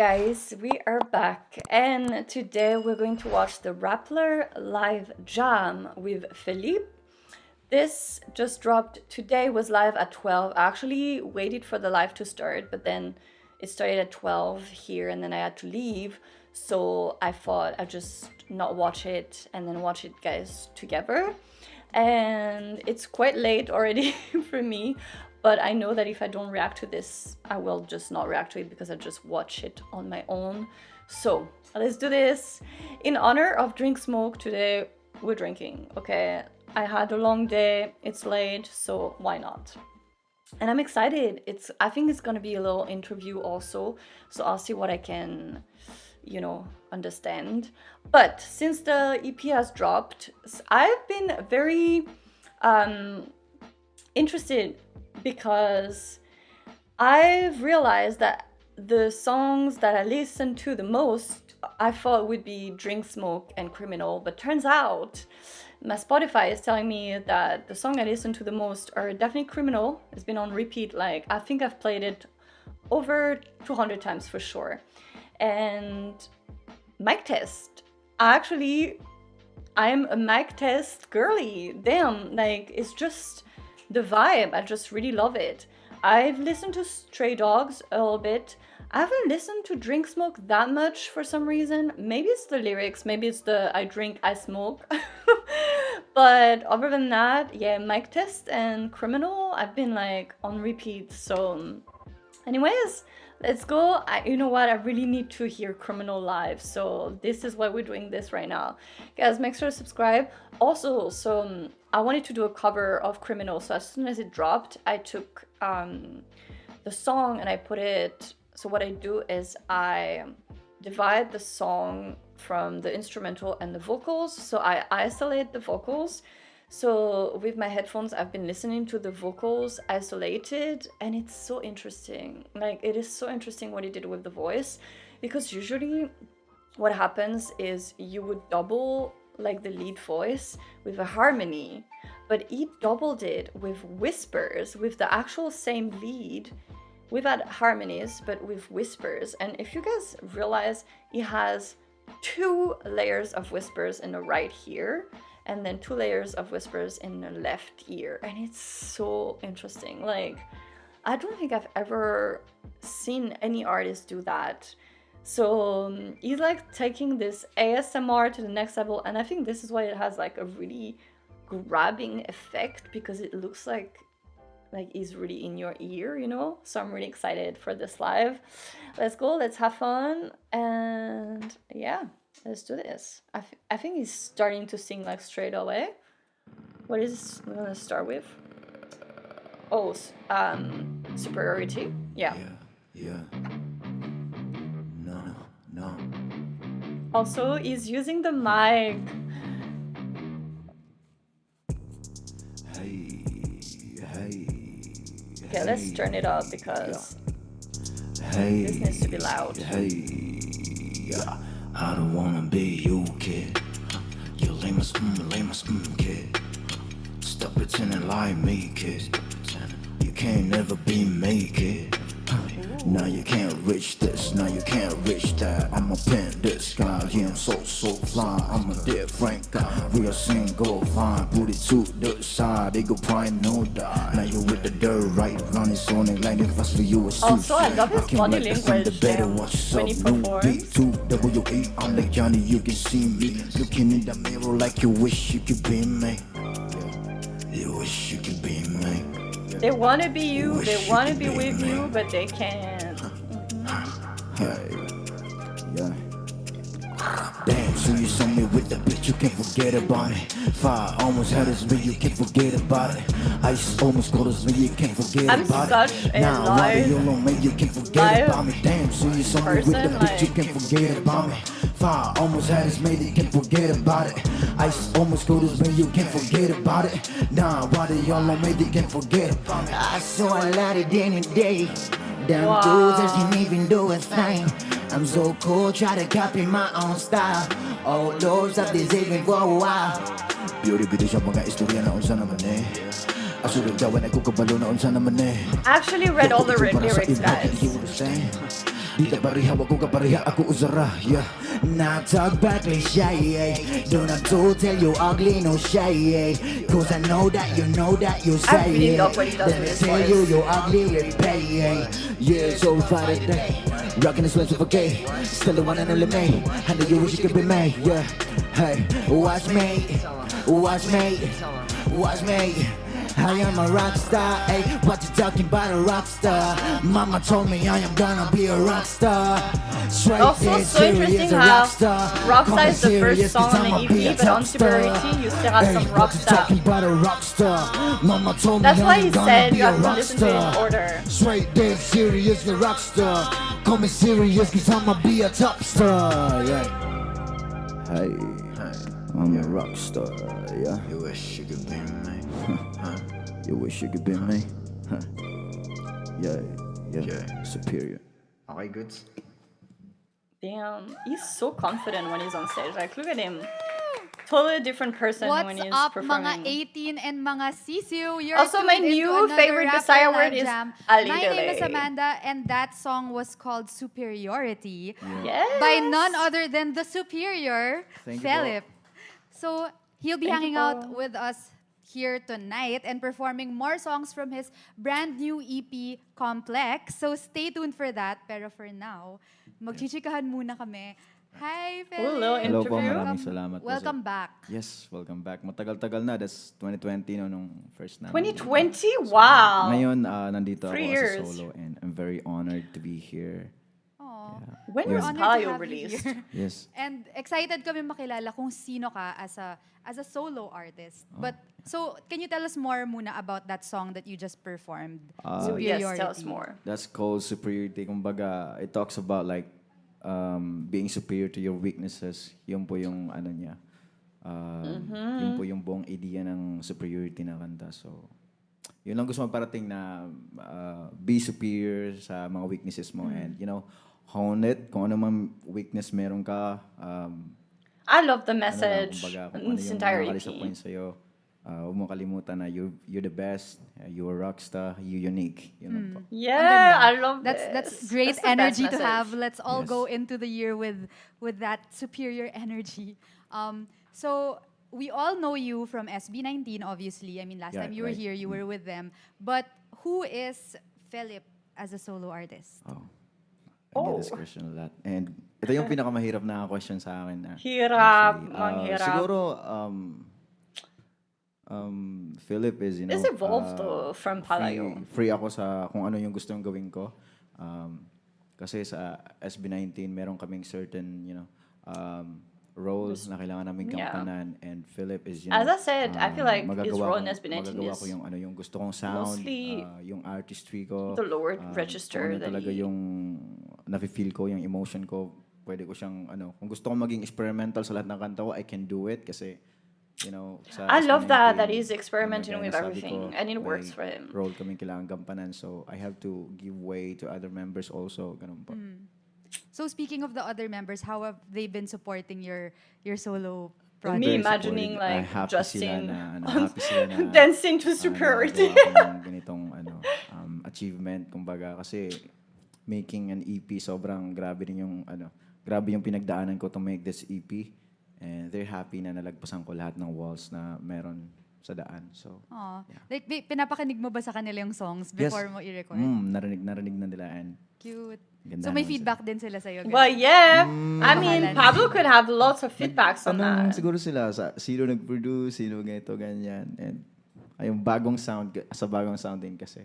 guys, we are back and today we're going to watch the Rappler live jam with Felip. This just dropped today was live at 12. I actually waited for the live to start, but then it started at 12 here and then I had to leave. So I thought I'd just not watch it and then watch it guys together. And it's quite late already for me, but I know that if I don't react to this, I will just not react to it because I just watch it on my own. So let's do this. In honor of Drink Smoke, today we're drinking, okay? I had a long day, it's late, so why not? And I'm excited. It's I think it's gonna be a little interview also, so I'll see what I can, you know, understand. But since the EP has dropped, I've been very um interested because I've realized that the songs that I listen to the most, I thought would be Drink Smoke and Criminal, but turns out my Spotify is telling me that the song I listen to the most are definitely Criminal. It's been on repeat, like I think I've played it over 200 times for sure. And Mic Test, actually, I'm a Mic Test girly. Damn, like it's just the vibe. I just really love it. I've listened to Stray Dogs a little bit. I haven't listened to Drink Smoke that much for some reason. Maybe it's the lyrics, maybe it's the I drink, I smoke. but other than that, yeah, Mic Test and Criminal, I've been like on repeat. So, anyways, let's go. I, you know what? I really need to hear Criminal live. So, this is why we're doing this right now. Guys, make sure to subscribe. Also, so um, I wanted to do a cover of Criminal, so as soon as it dropped, I took um, the song and I put it. So what I do is I divide the song from the instrumental and the vocals. So I isolate the vocals. So with my headphones, I've been listening to the vocals isolated, and it's so interesting. Like it is so interesting what he did with the voice, because usually what happens is you would double like the lead voice with a harmony, but he doubled it with whispers, with the actual same lead, without harmonies, but with whispers. And if you guys realize, he has two layers of whispers in the right here, and then two layers of whispers in the left ear. And it's so interesting. Like, I don't think I've ever seen any artist do that. So um, he's like taking this ASMR to the next level, and I think this is why it has like a really grabbing effect because it looks like like he's really in your ear, you know. So I'm really excited for this live. Let's go, let's have fun, and yeah, let's do this. I, I think he's starting to sing like straight away. What is we're gonna start with? Oh, um, superiority. Yeah. Yeah. yeah. No, no. Also, he's using the mic. Hey, hey. Okay, hey, let's turn it up because yeah. hey, this needs to be loud. Hey, yeah. I don't wanna be you, kid. You lame as mm, lame as mm, kid. Stop pretending like me, kid. You can't never be me, kid. Now you can't reach this, now you can't reach that. I'm a pin this guy, yeah, I'm so, so fly. I'm a different guy, real single fine. Put it to the side, they go prime, no die. Now you with the dirt, right? Running, soning, lightning fast for you. Also, I love his body language the better watch when he performs. B2WE, I'm like Johnny, you can see me. Looking in the mirror like you wish you could be me. You wish you could be me. They want to be you, they want to be with you, but they can't. Hey, yeah. Damn, so you saw me with the bitch, you can't forget about it. Fire almost had us, but you can't forget about it. Ice almost got us, but you can't forget I'm about such it. Now, why you alone, man, you can't forget about me. Damn, so you saw me with the bitch, you can't forget about me. Fire almost had us, made you can't forget about it. Ice almost got us, but you can't forget about it. Nah, why the y'all alone, made you can't forget about me. I saw a lot of day and day. Damn Wow. dudes that didn't even do a thing. I'm so cool, try to copy my own style. All those I've been saving for a while. Beauty beauty siya mga istorya na unsa naman eh. Asulod daw na ko kabalo na unsa naman eh. I actually read all the ry- lyrics, guys. Di ka pareha, wag ko ka pareha, ako usara Yeah. Now talk back, cliche yeah. Do not have to tell you ugly, no shy yeah. Cause I know that you know that you I say really love what he does Let me tell you, you ugly, we pay yeah. So Friday day. Rockin' expensive for gay Still the one and only me. I know you wish you could be me Yeah. Hey, watch me. Watch me. Watch me I am a rock star, hey, what you talking about a rock star? Mama told me I am gonna be a rock star. Straight Also, so interesting how rock star. Rockstar is the first song on the I'ma be a EP, but on star. Superiority, you still have some what you Rockstar. talking about a rock star? Mama told That's me why I am he gonna said be you a have to rock listen to it in star. order. Straight dead serious, the rock star. Call me serious, cause I'ma be a top star. Yeah. Hey, I'm a rock star. Yeah. You wish you could be me. Huh? You wish you could be me? Huh. Yeah, yeah, Yeah. superior. Okay, good. Damn, he's so confident when he's on stage. Like, look at him. Totally different person when What's he's up, performing. mga 18 and mga sisiu? You're Also, my new favorite Bisaya word is Jam. My name is. Amanda, and that song was called Superiority Yes. by none other than the superior, Thank. Philip. So, he'll be Thank hanging out po. with us here tonight and performing more songs from his brand new EP, Complex. So, stay tuned for that. Pero for now, magchichikahan muna kami. Hi, Philip! Hello, Hello po, Interview? maraming salamat po. Welcome sa- back. Yes, welcome back. Matagal-tagal na, that's 2020 no, nung first namin. 2020? Wow. Ngayon, ah, nandito Three ako years. as a solo and I'm very honored to be here. Aw. When We're was honored to Payo have you released? here. Yes. And excited kami makilala kung sino ka as a as a solo artist. Oh. But so can you tell us more muna about that song that you just performed? Ah, So, yes, tell us more. That's called superiority. Kumbaga, it talks about like um, being superior to your weaknesses. Yun po yung ano niya. Um, Yun po yung buong idea ng superiority na kanta. So, yun lang gusto maparating na uh, be superior sa mga weaknesses mo and you know, hone it. Kung ano man weakness meron ka, um, I love the ano lang, message kumbaga, kung ano this yung entire EP. sa'yo, uh, huwag mo kalimutan na you're, you're the best, uh, you're a rockstar, you're unique. Yun po. Yeah, I love That's this. that's great That's energy to have. Let's all Yes. go into the year with with that superior energy. Um, so we all know you from SB19, obviously. I mean, last Yeah, time you were right. here, you were with them. But who is Philip as a solo artist? Oh. I get this Oh. question a lot. And ito yung pinakamahirap na question sa akin. na Hirap, actually. manghirap. siguro, um, um, Philip is, you know, This evolved uh, to from Palayo. Free, free ako sa kung ano yung gusto yung gawin ko. Um, kasi sa SB19, meron kaming certain, you know, um, roles na kailangan namin Yeah. gampanan and Philip is you know As I said, I feel like his role in ko- SB19 magagawa is ko yung ano yung gusto kong sound mostly uh, yung artistry ko the lower um, register ano that talaga he- yung nafe-feel ko yung emotion ko pwede ko siyang ano kung gusto kong maging experimental sa lahat ng kanta ko I can do it kasi you know sa I love that, that SB19, he's experimenting with everything, ko, and it works for him. role kaming kailangan gampanan so I have to give way to other members also ganun po Mm. So speaking of the other members, how have they been supporting your your solo Me project? Very imagining like Ah, Justin na, ano, on- na, dancing to ah, superiority. ng ganitong ano, um, achievement, kumbaga, kasi making an EP, sobrang grabe din yung, ano, grabe yung pinagdaanan ko to make this EP. And they're happy na nalagpasan ko lahat ng walls na meron sa daan. So, Aw. Like, bi- pinapakinig mo ba sa kanila yung songs before mo i-record? mm, narinig, narinig na nila and Cute. Ganda so may naman feedback din sila sa'yo? Well, ganun? yeah. Mm. I mean. Pablo could have lots of feedbacks on tanong that. siguro sila sa sino nag-produce, sino ganito, ganyan. And yung bagong sound, sa bagong sound din kasi.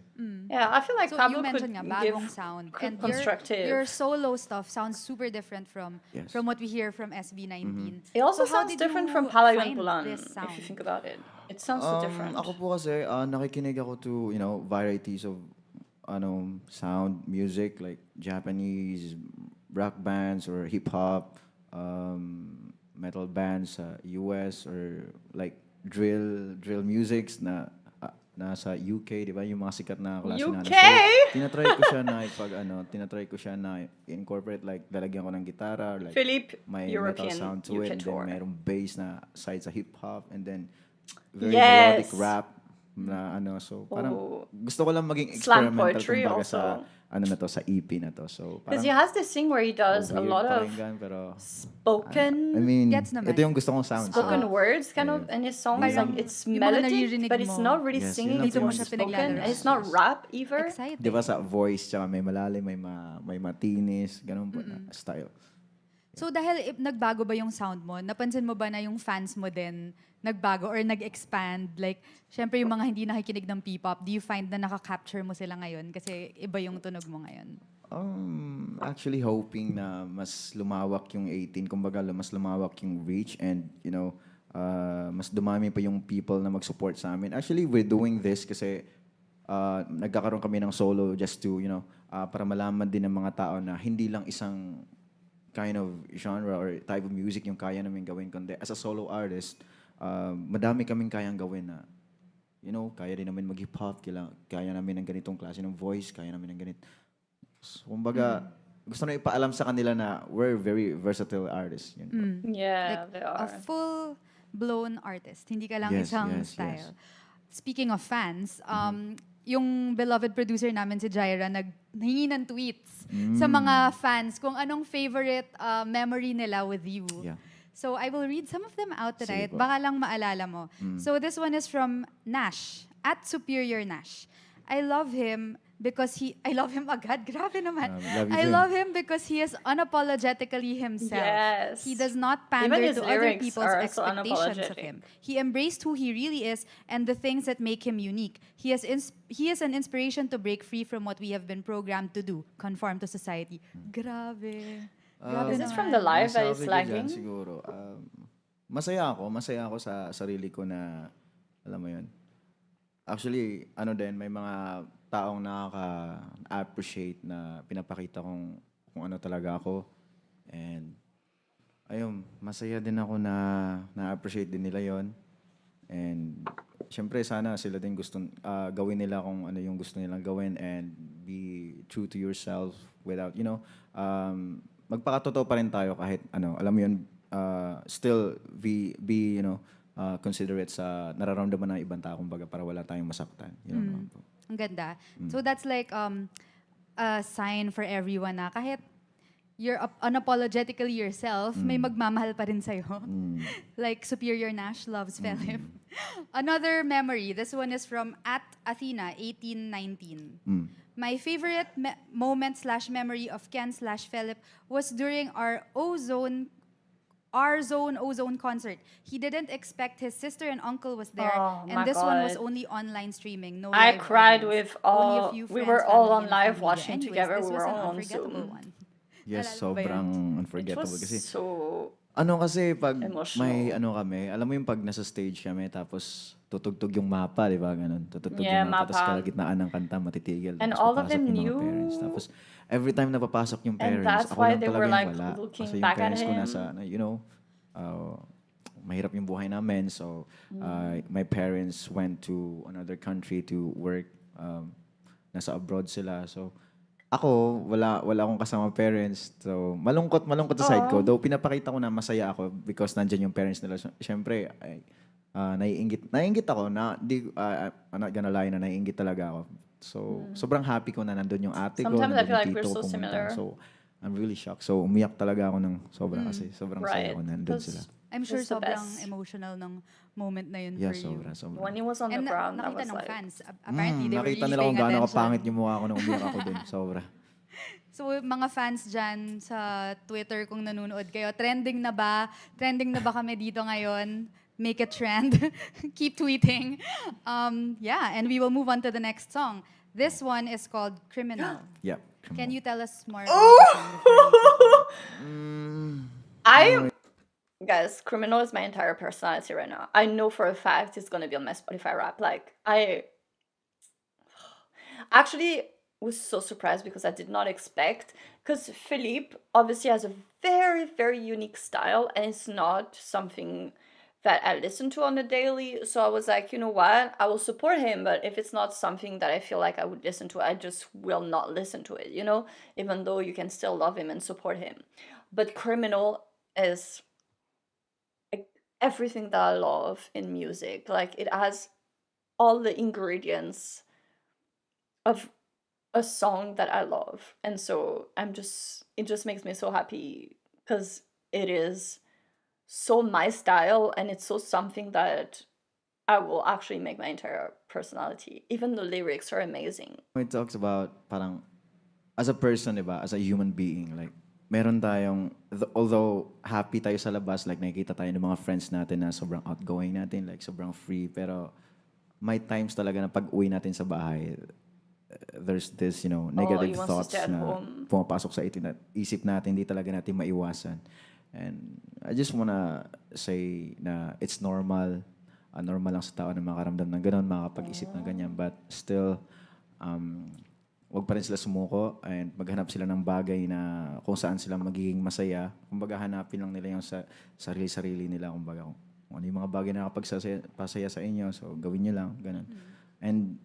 Yeah, I feel like So Pablo you could mentioned nga, give bagong sound. And your, constructive. your solo stuff sounds super different from Yes. from what we hear from SB19. It also So sounds different from Bulan, this if you think about it. It sounds so Um, different. Ako po kasi, uh, nakikinig ako to, you know, varieties of ano, sound, music, like Japanese rock bands or hip-hop, um, metal bands sa US or like drill drill musics na ah, nasa UK, di ba? Yung mga sikat na klase. UK? So, tinatry ko siya na ipag, ano, tinatry ko siya na incorporate, like, lalagyan ko ng gitara, like, Philippe, may European metal sound to UK it, and then tour. merong bass na side sa hip hop, and then very Yes. melodic rap. Na ano so parang Oh. gusto ko lang maging Slam experimental poetry kumbaga sa also. ano na to sa EP na to so Because parang he has this thing where he does a lot of pakinggan, pero spoken I mean Gets naman. ito yung gusto kong sound spoken words kind of and his song is like it's melodic but it's mo. not really Yes, singing po more yung- spoken and it's not rap either Exciting. Di ba sa voice, tsaka may malalim, may, ma, may matinis, ganun po na style. So dahil i- nagbago ba yung sound mo, napansin mo ba na yung fans mo din nagbago or nag-expand? Like, syempre yung mga hindi nakikinig ng P-pop, do you find na nakaka-capture mo sila ngayon? Kasi iba yung tunog mo ngayon. Um, actually hoping na mas lumawak yung 18, kumbaga mas lumawak yung reach and you know, uh, mas dumami pa yung people na mag-support sa amin. Actually, we're doing this kasi uh, nagkakaroon kami ng solo just to, you know, uh, para malaman din ng mga tao na hindi lang isang kind of genre or type of music yung kaya namin gawin kundi as a solo artist, uh, madami kaming kayang gawin na you know, kaya din namin mag-hip hop, kaya, kaya namin ng ganitong klase ng voice, kaya namin ng ganit. So, kumbaga, gusto na ipaalam sa kanila na we're very versatile artists. Yun po. yeah like, they a are full-blown artist. Hindi ka lang Yes, isang yes, style. yes. Speaking of fans, um, yung beloved producer namin si Jaira naghingi ng tweets sa mga fans kung anong favorite uh, memory nila with you. Yeah. So I will read some of them out tonight. Sige. Baka lang maalala mo. Hmm. So this one is from Nash, at Superior Nash. I love him because he, I love him agad. Grabe naman. Grabe, love I too. love him because he is unapologetically himself. Yes. He does not pander to other people's are so expectations of him. He embraced who he really is and the things that make him unique. He is ins- he is an inspiration to break free from what we have been programmed to do, conform to society. Hmm. Grabe. Grabe Is this from the live that is Masabi ko dyan lagging? siguro. um, masaya ako. Masaya ako sa sarili ko na, alam mo yun. Actually, ano din, may mga taong nakaka-appreciate na pinapakita kong kung ano talaga ako. And, ayun, masaya din ako na na-appreciate din nila yon And, syempre, sana sila din gusto, ah, gawin nila kung ano yung gusto nilang gawin and be true to yourself without, you know, um, magpakatotoo pa rin tayo kahit, ano, alam mo yun, ah, still be, be, you know, ah, considerate sa nararamdaman ng ibang tao, kumbaga, para wala tayong masaktan. Yun Mm. naman po. Ang ganda. Mm. So that's like um, a sign for everyone na kahit you're up- unapologetically yourself, may Mm. magmamahal pa rin sa'yo. like Superior Nash loves Philip. Another memory. This one is from at Athena, 1819. Mm. My favorite me- moment slash memory of Ken slash Philip was during our ozone our zone ozone concert. He didn't expect his sister and uncle was there, Oh, and this one was God. only online streaming. No, I cried audience. with Only a all- few we friends, were all on live watching Anyways, together. This We was were an all on Zoom. one. Yes, sobrang It unforgettable was kasi so Ano kasi pag Emotional. may ano kami, alam mo yung pag nasa stage kami tapos tutugtog yung mapa, di ba? Ganun. Tutugtog Yeah, yung mapa, tapos mapa. kalagitnaan ng kanta, matitigil. And tapos all of them yung knew. Parents. Tapos every time na papasok yung And parents, that's ako why lang they were, yung like, wala. looking Kasi yung back at parents ko nasa, na, you know, uh, mahirap yung buhay namin. So, Mm. uh, my parents went to another country to work. Um, nasa abroad sila. So, ako, wala wala akong kasama parents. So, malungkot, malungkot sa side ko. Though, pinapakita ko na masaya ako because nandyan yung parents nila. So, Siyempre, ay, ah, naiingit, naiingit ako na, di, ah, I'm not gonna lie na naiingit talaga ako. So, sobrang happy ko na nandun yung ate ko, Mm. Sometimes I nandun feel yung like we're tito ko so pumunta. similar. So, I'm really shocked. So, umiyak talaga ako ng sobra kasi sobrang right. saya ko nandun sila. I'm sure That's the sobrang emotional ng moment na yun Yeah, for you. sobra, sobra. when he was on the And na- ground, I nakita was ng like, fans. A- Apparently, Mm, they were nakita nila kung gaano kapangit yung mukha ko nung umiyak ako dun. Sobra. So, mga fans dyan sa Twitter kung nanonood kayo, trending na ba? Trending na ba kami dito ngayon? Make a trend. Keep tweeting. Um, yeah, and we will move on to the next song. This one is called Criminal. Yep. come Can on. you tell us more about the song I guys, criminal is my entire personality right now. I know for a fact it's gonna be on my Spotify rap. Like I actually was so surprised because I did not expect because Felip obviously has a very very unique style and it's not something that I listen to on a daily. So I was like, you know what? I will support him, but if it's not something that I feel like I would listen to, I just will not listen to it, you know? Even though you can still love him and support him. But Criminal is everything that I love in music. Like it has all the ingredients of a song that I love. And so I'm just it just makes me so happy because it is so my style and it's so something that I will actually make my entire personality. Even the lyrics are amazing. It talks about parang as a person, di ba? As a human being, like meron tayong although happy tayo sa labas, like nakikita tayo ng mga friends natin na sobrang outgoing natin, like sobrang free, pero may times talaga na pag uwi natin sa bahay, there's this, you know, oh, he negative to thoughts na pumapasok sa itin isip natin, hindi talaga natin maiwasan. And I just wanna say na it's normal, uh, normal lang sa tao na makaramdam ng ganun, makakapag-isip ng ganyan, but still, um, wag pa rin sila sumuko and maghanap sila ng bagay na kung saan sila magiging masaya. Kumbaga hanapin lang nila yung sa sarili-sarili nila. Kumbaga kung, ano yung mga bagay na kapag pasaya sa inyo, so gawin nyo lang. Ganun. And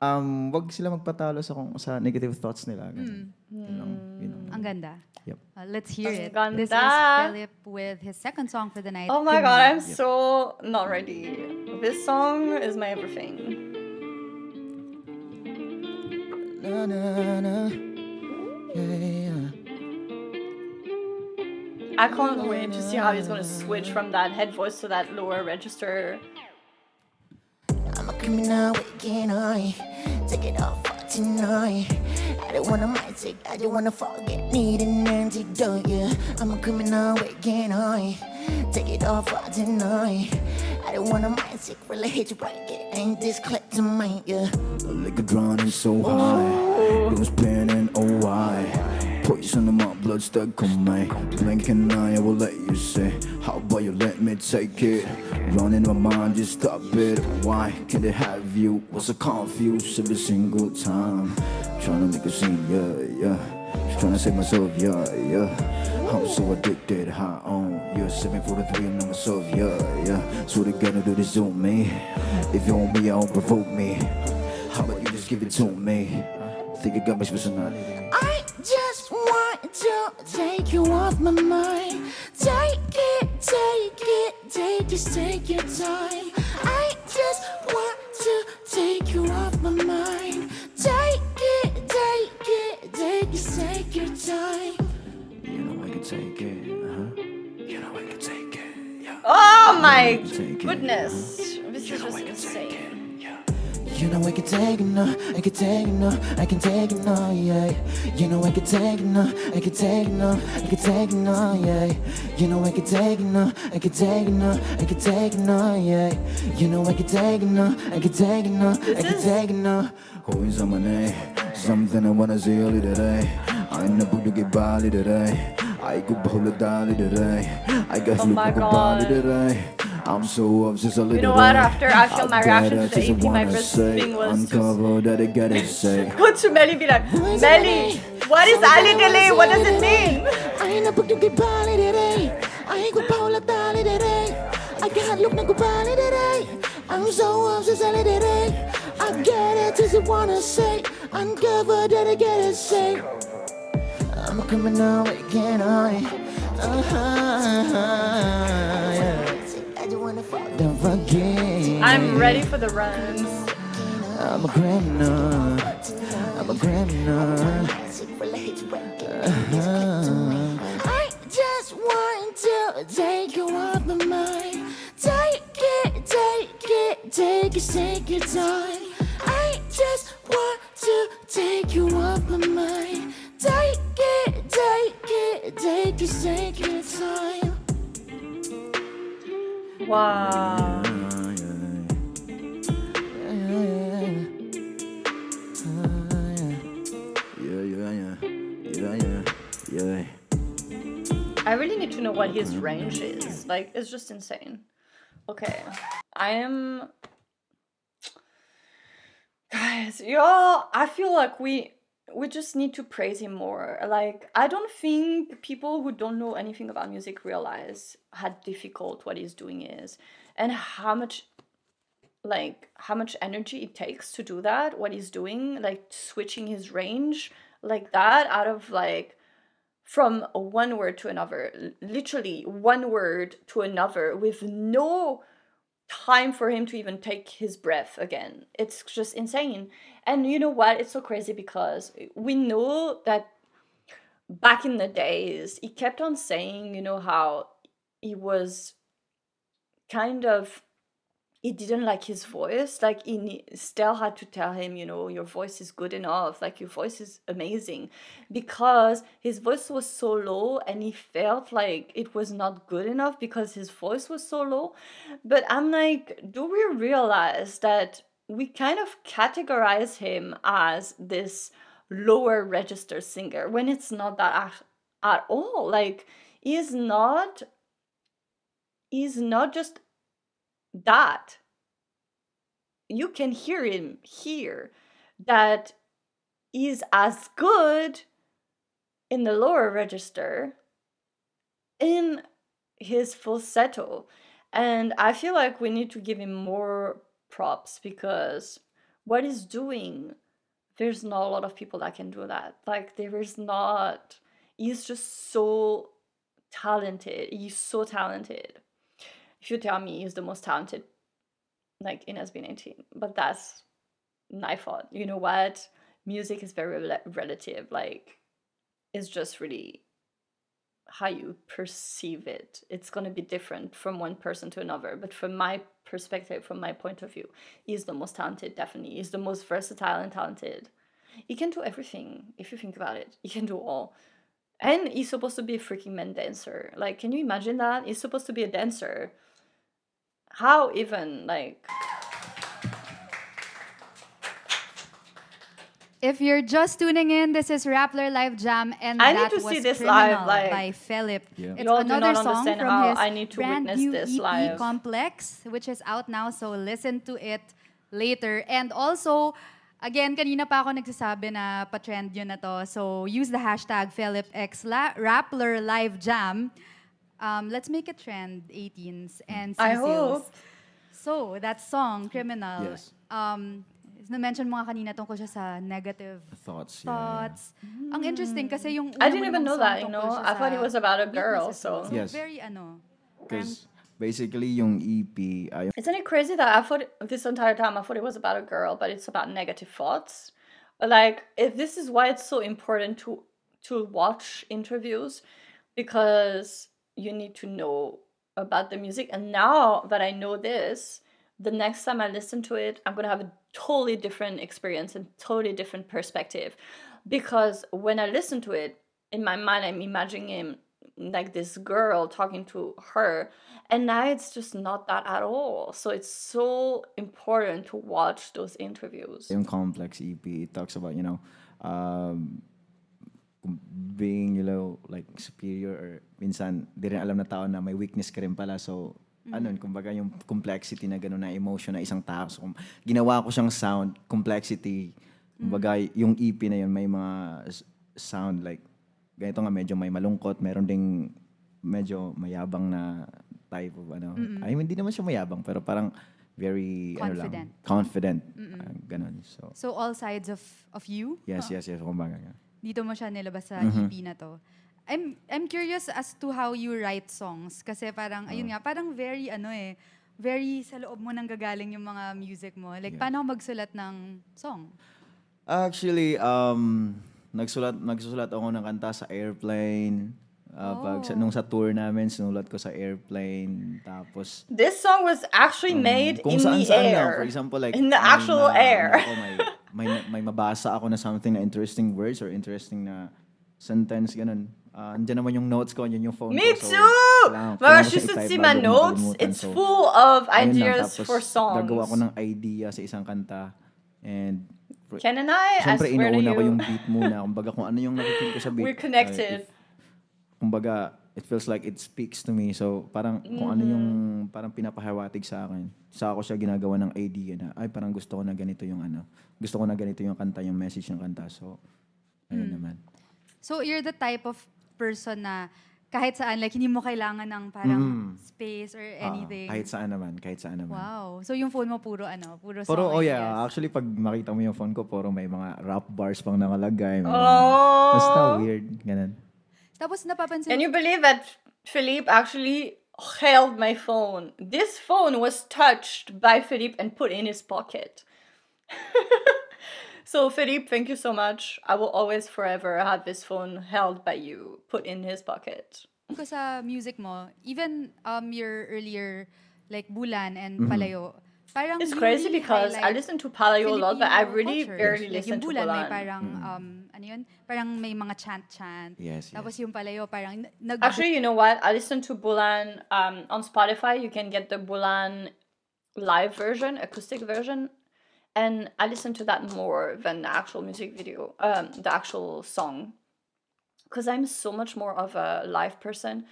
um, wag sila magpatalo sa, kung, sa negative thoughts nila. Ganun. Yun lang, yun lang. Ang ganda. Yep. Uh, let's hear Ang it. This is. Felip with his second song for the night. Oh my Criminal. god, I'm so not ready. This song is my everything. Na, na, na. Yeah, yeah. I can't wait to see how he's gonna switch from that head voice to that lower register. Criminal again, I take it off for tonight. I don't wanna magic, I just wanna forget, need an antidote, yeah. I'm a criminal again, I take it off for tonight. I don't wanna magic, really hate you break it, ain't this clip to mine, yeah. The liquor drawn is so high. Lose pain and oh why? Poison in my blood stuck on me. Blink an eye, I will let you say. How about you let me take it? Running my mind, just stop it. Why can't they have you? Was so confused every single time. Trying to make a scene, yeah, yeah. Just trying to save myself, yeah, yeah. I'm so addicted, high on yeah. 743 and I'm myself, yeah, yeah. So they gotta do this to me. If you want me, I won't provoke me. How about you just give it to me? Think you got my personality. I just want take you off my mind. Take it, take it, take it, take your time. I just want to take you off my mind. Take it, take it, take it, take your time. You know I can take it, huh? You know I can take it, yeah. Oh my Take it. goodness. You know I can take it now, I can take it now, I can take it now, yeah. You know I can take it now, I can take it now, I can take it now, yeah. You know I can take it now, I can take it now, I can take it now, yeah. You know I can take it now, I can take it now, I can take it now. Who is on my name? Something I wanna see early today. I never to get body today. I could hold a dolly today. I got Oh look my body God. I'm so obsessed a little You know what? After I feel my reaction to the EP, my first thing was to uncover that I gotta say. go to Melly be like, Melly, what is Ali Delay? What does it mean? I ain't never to get body today. I ain't gonna hold a dolly today. I can't look like a body today. I'm so obsessed a little today. I get it, just wanna say, uncover that I gotta say. I'm a criminal again, I. Uh-huh, yeah. I'm ready for the runs. I'm a criminal. I'm a criminal. Uh-huh. I just want to take you off my mind. Take it, take it, take it, take your time. I just want to take you off my mind. Take it, take it, take it, take your time. Wow. I really need to know what his range is. Like, it's just insane. Okay. I am. Guys, y'all, I feel like we we just need to praise him more. Like, I don't think people who don't know anything about music realize how difficult what he's doing is and how much like how much energy it takes to do that what he's doing like switching his range like that out of like from one word to another literally one word to another with no time for him to even take his breath again. It's just insane. And you know what? It's so crazy because we know that back in the days, he kept on saying, you know, how he was kind of he didn't like his voice like he still had to tell him you know your voice is good enough like your voice is amazing because his voice was so low and he felt like it was not good enough because his voice was so low. But i'm like do we realize that we kind of categorize him as this lower register singer when it's not that at, all? Like he's not he's not just that you can hear him here that is as good in the lower register in his falsetto and i feel like we need to give him more props because what he's doing there's not a lot of people that can do that. Like there is not he's just so talented. He's so talented if you tell me he's the most talented like in SB19 but that's my fault. You know what? Music is very rela- relative like it's just really how you perceive it. It's going to be different from one person to another but from my perspective from my point of view he's the most talented definitely. He's the most versatile and talented. He can do everything if you think about it. He can do all. And he's supposed to be a freaking man dancer. Like can you imagine that? He's supposed to be a dancer how even like If you're just tuning in, this is Rappler Live Jam, and I need that to was see this Criminal live, like- by Felip. Yeah. It's another song from his I need to brand witness new this EP live. Complex, which is out now, so listen to it later. And also, again, kanina pa ako nagsasabi na pa-trend yun na to. So use the hashtag FelipX Rappler Live Jam. Um, let's make a trend, 18s and I CCLs. hope. So, that song, Criminal, Yes. um, na-mention mo nga kanina tungkol siya sa negative Thoughts. yeah, yeah. thoughts. Ang interesting kasi yung I una didn't mo even namang know song that, you tungkol know. siya I thought sa it was about a girl, weaknesses so- Yes. very ano. Because basically yung EP, uh, Isn't it crazy that I thought this entire time I thought it was about a girl, but it's about negative thoughts? Like, if this is why it's so important to to watch interviews, because you need to know about the music. And now that I know this, the next time I listen to it, I'm gonna have a totally different experience and totally different perspective. Because when I listen to it, in my mind, I'm imagining him like this girl talking to her and now it's just not that at all so it's so important to watch those interviews yung complex EP, it talks about, you know, um, being, you know, like superior or minsan, di rin alam na tao na may weakness ka rin pala. So, ano, kumbaga yung complexity na gano'n na emotion na isang tao. So, ginawa ko siyang sound, complexity, kumbaga yung EP na yun, may mga sound like, ganito nga medyo may malungkot, meron ding medyo mayabang na type of ano. Ay, hindi naman siya mayabang, pero parang very, ano Confident. lang, confident. ah, ganon. So, So, all sides of of you? yes, yes, yes. Kumbaga. nga. Dito mo siya nilabas sa Mm-hmm. EP na to. I'm I'm curious as to how you write songs kasi parang ayun nga parang very ano eh very sa loob mo nang gagaling yung mga music mo. Like paano ka magsulat ng song? Actually, um, nagsulat, nagsusulat ako ng kanta sa airplane. Pag, sa, nung sa tour namin, sinulat ko sa airplane. Tapos, this song was actually made kung in saan the saan air lang. For example, like, in the actual ma- air ano ako, may, may, may mabasa ako na something na interesting words or interesting na sentence, ganun. Ah, andyan naman yung notes ko, andyan yung phone me ko. so too mga should see my notes it's So, full of lang. ideas Tapos, for songs Gagawa ko ng idea sa isang kanta. And, Ken and I I Siyempre, swear to inuuna ko you yung beat muna. Kumbaga, kung ano yung nakikita ko sa beat. we're uh, connected if- kumbaga, it feels like it speaks to me. So, parang kung ano yung Mm-hmm. parang pinapahawatig sa akin. Sa ako siya ginagawa ng idea na, ay, parang gusto ko na ganito yung ano. Gusto ko na ganito yung kanta, yung message ng kanta. So, Mm. ayun naman. So you're the type of person na kahit saan like hindi mo kailangan ng parang Mm. space or Ah, anything. kahit saan naman, kahit saan naman. Wow. So yung phone mo puro ano, puro song Puro, oh ideas. yeah, actually pag makita mo yung phone ko, puro may mga rap bars pang nakalagay. May mga- oh Basta weird, ganun. Tapos napapansin Can you believe that Felip actually held my phone. This phone was touched by Felip and put in his pocket. so Felip, thank you so much. I will always forever have this phone held by you, put in his pocket. Because sa music mo, even um your earlier like Bulan and Palayo, parang. It's crazy really because I listen to Palayo a lot, but I really culture. barely like, listen yung to Bulan, may Bulan. parang, um, ano yun? Parang may mga chant-chant. Yes, Tapos yes. yung Palayo, parang nag- Actually, you know what? I listen to Bulan um, on Spotify. You can get the Bulan live version, acoustic version, and I listen to that more than the actual music video, um, the actual song, because I'm so much more of a live person.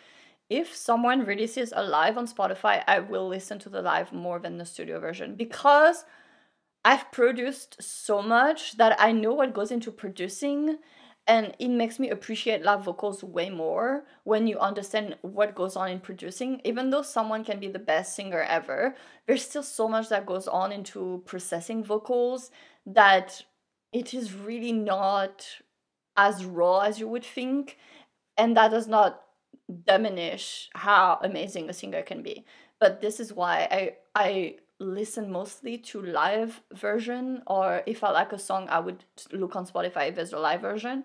If someone releases a live on Spotify, I will listen to the live more than the studio version because I've produced so much that I know what goes into producing and it makes me appreciate live vocals way more when you understand what goes on in producing. Even though someone can be the best singer ever there's still so much that goes on into processing vocals that it is really not as raw as you would think and that does not diminish how amazing a singer can be. But this is why i i listen mostly to live version or if i like a song i would look on spotify if there's a live version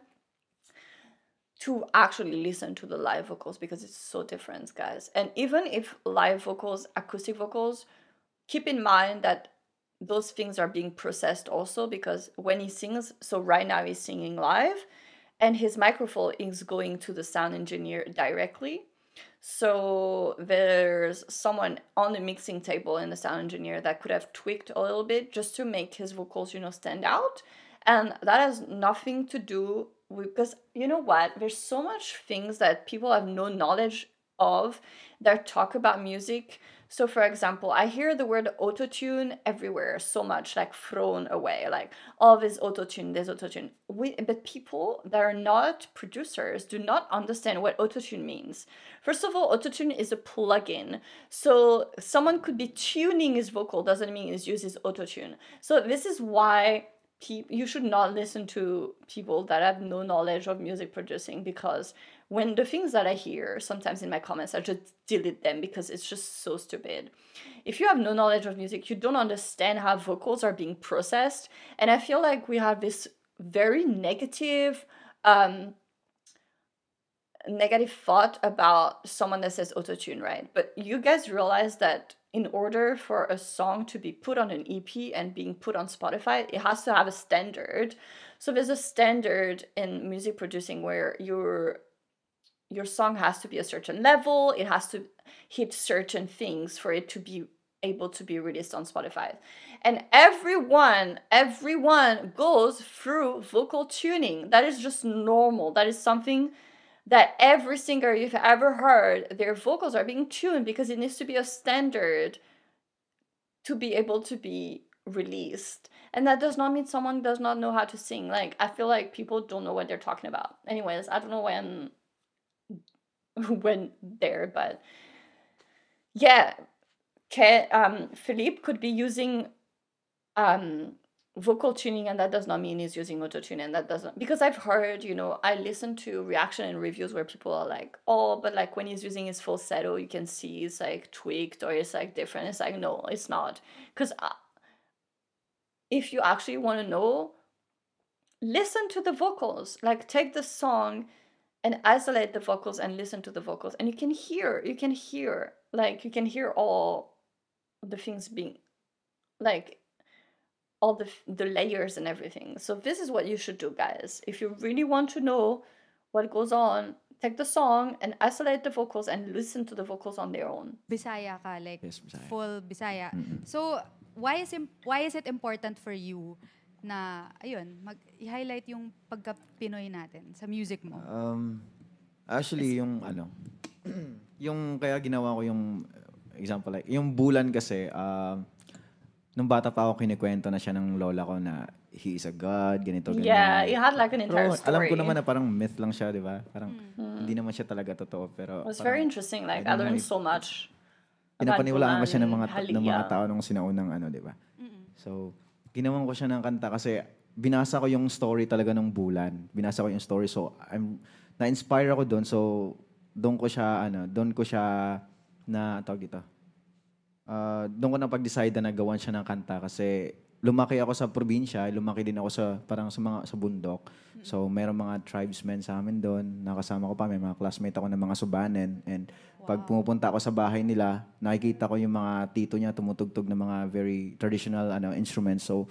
to actually listen to the live vocals because it's so different guys. And even if live vocals acoustic vocals keep in mind that those things are being processed also because when he sings so right now he's singing live and his microphone is going to the sound engineer directly. So there's someone on the mixing table in the sound engineer that could have tweaked a little bit just to make his vocals you know stand out. And that has nothing to do with because you know what? There's so much things that people have no knowledge of that talk about music so for example i hear the word autotune everywhere so much like thrown away like oh there's autotune there's autotune. We, but people that are not producers do not understand what autotune means. First of all autotune is a plugin. So someone could be tuning his vocal doesn't mean he uses autotune. So this is why you should not listen to people that have no knowledge of music producing because when the things that I hear sometimes in my comments, I just delete them because it's just so stupid. If you have no knowledge of music, you don't understand how vocals are being processed. And I feel like we have this very negative um negative thought about someone that says autotune, right? But you guys realize that in order for a song to be put on an EP and being put on Spotify, it has to have a standard. So there's a standard in music producing where your your song has to be a certain level, it has to hit certain things for it to be able to be released on Spotify. And everyone, everyone goes through vocal tuning. That is just normal. That is something that every singer you've ever heard, their vocals are being tuned because it needs to be a standard to be able to be released. And that does not mean someone does not know how to sing. Like, I feel like people don't know what they're talking about. Anyways, I don't know when went there, but yeah, um, Felip could be using um, vocal tuning, and that does not mean he's using auto tune, and that doesn't because I've heard, you know, I listen to reaction and reviews where people are like, oh, but like when he's using his falsetto, you can see it's like tweaked or it's like different. It's like no, it's not because uh, if you actually want to know, listen to the vocals. Like take the song and isolate the vocals and listen to the vocals. And you can hear you can hear like you can hear all the things being like all the the layers and everything. So this is what you should do guys. If you really want to know what goes on take the song and isolate the vocals and listen to the vocals on their own. Bisaya ka, like Yes, Bisaya. full Bisaya. So, why is im- why is it important for you na ayun, mag i-highlight yung pagka Pinoy natin sa music mo? Um, actually, yung ano, yung kaya ginawa ko yung uh, example like, yung bulan kasi, um, nung bata pa ako kinikwento na siya ng lola ko na he is a god, ganito, ganyan. yeah it had like an entire Pero story alam ko naman na parang myth lang siya, di ba? Parang hindi naman siya talaga totoo. Pero it was parang very interesting like I i learned so much pinapaniwalaan ko siya ng mga, ng mga tao nung sinaunang ano, di ba? So, ginawan ko siya ng kanta kasi binasa ko yung story talaga ng bulan. Binasa ko yung story. So, I'm, na-inspire ako doon. So, doon ko siya, ano, doon ko siya na tawag dito. Ah, doon ko na pag-decide na nagawan siya ng kanta kasi lumaki ako sa probinsya, lumaki din ako sa parang sa mga sa bundok. So, merong mga tribesmen sa amin doon. Nakasama ko pa, may mga classmate ako ng mga subanen. And pag pumupunta ako sa bahay nila, nakikita ko yung mga tito niya tumutugtog ng mga very traditional ano instruments. So,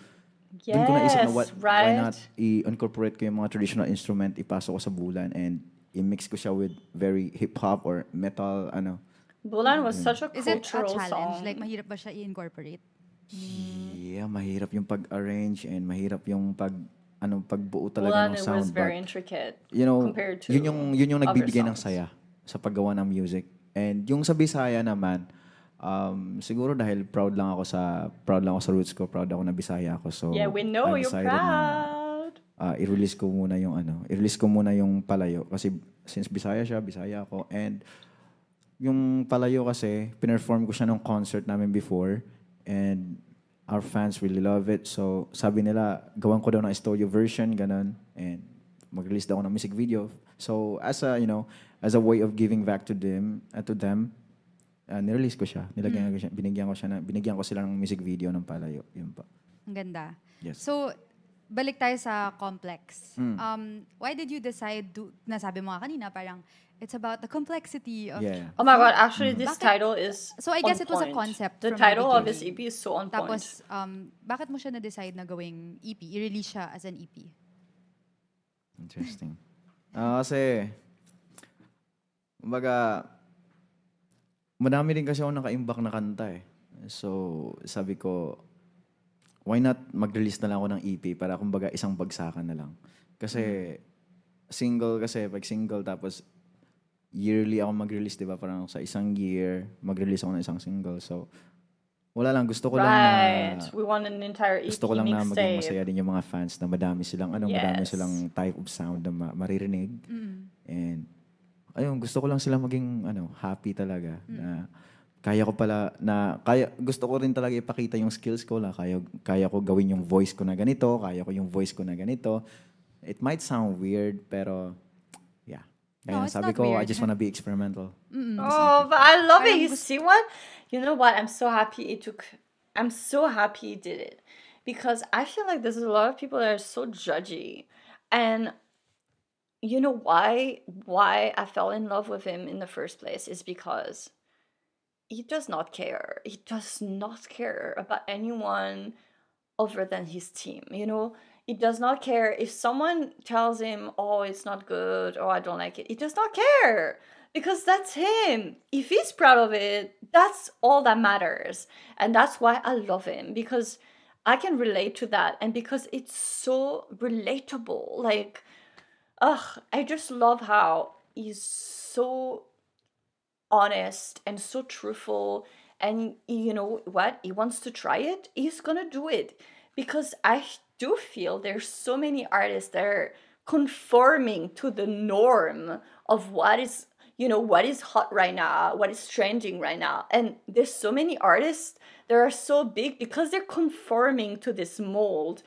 doon ko naisip na Yes, what, why right? not i-incorporate ko yung mga traditional instrument, ipasok ko sa bulan and i-mix ko siya with very hip-hop or metal, ano. Bulan was such a Is it a cultural challenge? song. Like, mahirap ba siya i-incorporate? Yeah, mahirap yung pag-arrange and mahirap yung pag ano pagbuo talaga Bulan ng it sound was very but intricate. you know compared to yun yung yun yung other nagbibigay ng songs. saya sa paggawa ng music and yung sa Bisaya naman um, siguro dahil proud lang ako sa proud lang ako sa roots ko proud ako na Bisaya ako so Yeah, we know I you're decided na proud. uh, i-release ko muna yung ano, i-release ko muna yung palayo kasi since Bisaya siya, Bisaya ako and yung palayo kasi pinerform ko siya nung concert namin before and our fans really love it. So sabi nila, gawan ko daw ng studio version ganun and mag-release daw ako ng music video. So as a, you know, as a way of giving back to them, uh, to them, uh, nirelease ko siya. Nilagyan ko siya, binigyan ko siya na, binigyan ko sila ng music video ng palayo. Yun pa. Ang ganda. Yes. So, balik tayo sa complex. Hmm. Um, why did you decide to, nasabi mo nga kanina, parang, it's about the complexity of Yeah. Oh my god, actually this Bakit- title is So, I on guess it was a point. concept The from the title of this. EP is so on point. Tapos, um, bakit mo siya na-decide na gawing EP? I-release siya as an EP? Interesting. Ah, kasi, kumbaga, madami rin kasi ako nakaimbak na kanta eh. So, sabi ko, why not mag-release na lang ako ng EP para kumbaga isang bagsakan na lang. Kasi, single kasi, pag single tapos yearly ako mag-release, di ba? Parang sa isang year, mag-release ako ng isang single. So, wala lang. Gusto ko lang right. na we want an entire EP gusto ko lang na maging masaya din yung mga fans na madami silang ano, madami Yes. silang type of sound na ma- maririnig. And ayun, gusto ko lang sila maging ano, happy talaga na kaya ko pala na kaya gusto ko rin talaga ipakita yung skills ko la kaya kaya ko gawin yung voice ko na ganito, kaya ko yung voice ko na ganito. It might sound weird pero yeah. No, Kaya it's sabi ko, I weird. just wanna be experimental. Oh, but I love it. You see what? You know what? I'm so happy it took. I'm so happy he did it because I feel like there's a lot of people that are so judgy, and you know why? Why I fell in love with him in the first place is because he does not care. He does not care about anyone other than his team. You know, he does not care if someone tells him, "Oh, it's not good," or "I don't like it." He does not care because that's him. If he's proud of it, that's all that matters, and that's why I love him because I can relate to that, and because it's so relatable. Like, ugh, I just love how he's so honest and so truthful and you know what he wants to try it he's gonna do it. Because i do feel there's so many artists that are conforming to the norm of what is you know what is hot right now what is trending right now. And there's so many artists that are so big because they're conforming to this mold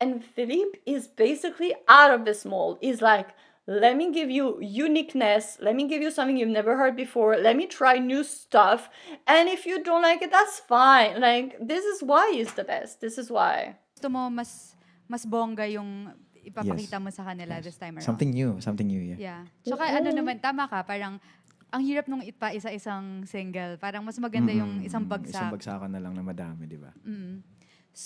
and Felip is basically out of this mold he's like let me give you uniqueness let me give you something you've never heard before let me try new stuff and if you don't like it that's fine like this is why he's the best this is why Gusto mo mas, mas bongga yung ipapakita Yes. mo sa kanila this time around? Something new, something new, yeah. Yeah. Tsaka ano mm-hmm. naman, tama ka, parang ang hirap nung ipa isa-isang single. Parang mas maganda mm-hmm. yung isang bagsak. Isang bagsakan na lang na madami, di ba? Mm.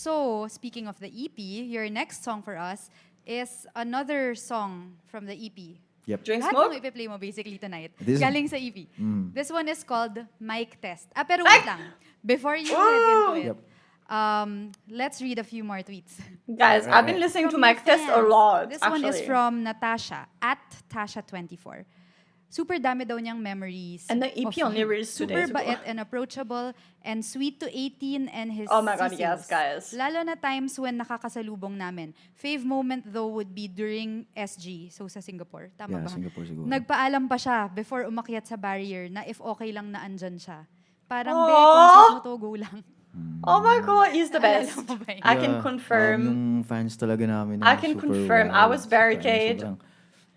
So, speaking of the EP, your next song for us is another song from the EP. Yep. drink Lahat smoke ng ipi-play mo basically tonight. This- galing sa EP. Mm. This one is called Mic Test. Ah, pero wait lang. Before you head into it, Yep. um, let's read a few more tweets. guys i've been listening to From my your test a lot This one is from Natasha, at Tasha24. Super dami daw niyang memories. And the EP only released two Super days ago. bait and approachable and sweet to 18 and his Oh my God, yes, guys. Lalo na times when nakakasalubong namin. Fave moment though would be during SG, so sa Singapore. Tama ba? Yeah, Singapore siguro. Nagpaalam pa siya before umakyat sa barrier na if okay lang na andyan siya. Parang, Aww! be, concert mo to, go lang. oh my god he's the best mo ba yun? i can Yeah, confirm um, yung fans talaga namin. I can super confirm. I was barricade. sobrang-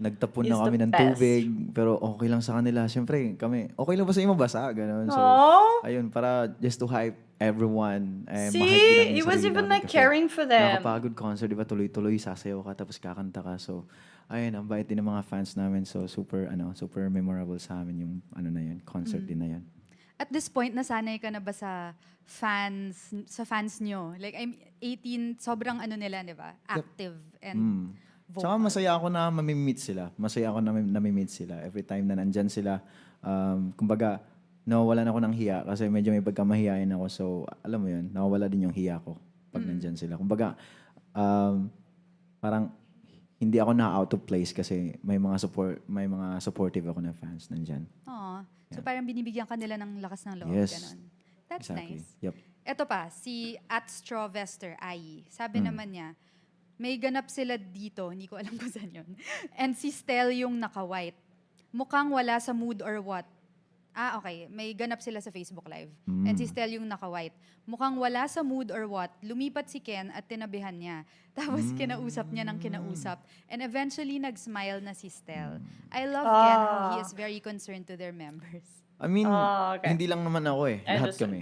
nagtapon na kami ng best. tubig, pero okay lang sa kanila. Siyempre, kami, okay lang ba sa inyo mabasa? Ganun. So, Aw. ayun, para just to hype everyone. Eh, See, it was even like caring for them. Nakakapagod concert, di ba? Tuloy-tuloy, sasayaw ka, tapos kakanta ka. So, ayun, ang bait din ng mga fans namin. So, super, ano, super memorable sa amin yung, ano na yun, concert din na yun. At this point, nasanay ka na ba sa fans, sa fans nyo? Like, I'm 18, sobrang ano nila, di ba? Active and Mm. Tsaka vocal. masaya ako na mamimit sila. Masaya ako na namimit sila. Every time na nandyan sila, um, kumbaga, nawawalan ako ng hiya kasi medyo may pagkamahiyain ako. So, alam mo yun, nawawala din yung hiya ko pag nandyan sila. Kumbaga, um, parang hindi ako na out of place kasi may mga support may mga supportive ako na fans nandyan. Aw. So parang binibigyan ka nila ng lakas ng loob. Yes. Ganon. That's Exactly. nice. Yep. Ito pa, si at Strawvester Ai. Sabi Hmm. naman niya, may ganap sila dito, hindi ko alam kung saan yun. And si Stel yung naka-white. Mukhang wala sa mood or what. Ah, okay. May ganap sila sa Facebook Live. And Hmm. si Stel yung naka-white. Mukhang wala sa mood or what. Lumipat si Ken at tinabihan niya. Tapos Hmm. kinausap niya ng kinausap. And eventually, nag-smile na si Stel. I love Ken how he Ah. is very concerned to their members. I mean, Ah, okay. hindi lang naman ako eh. I Lahat kami.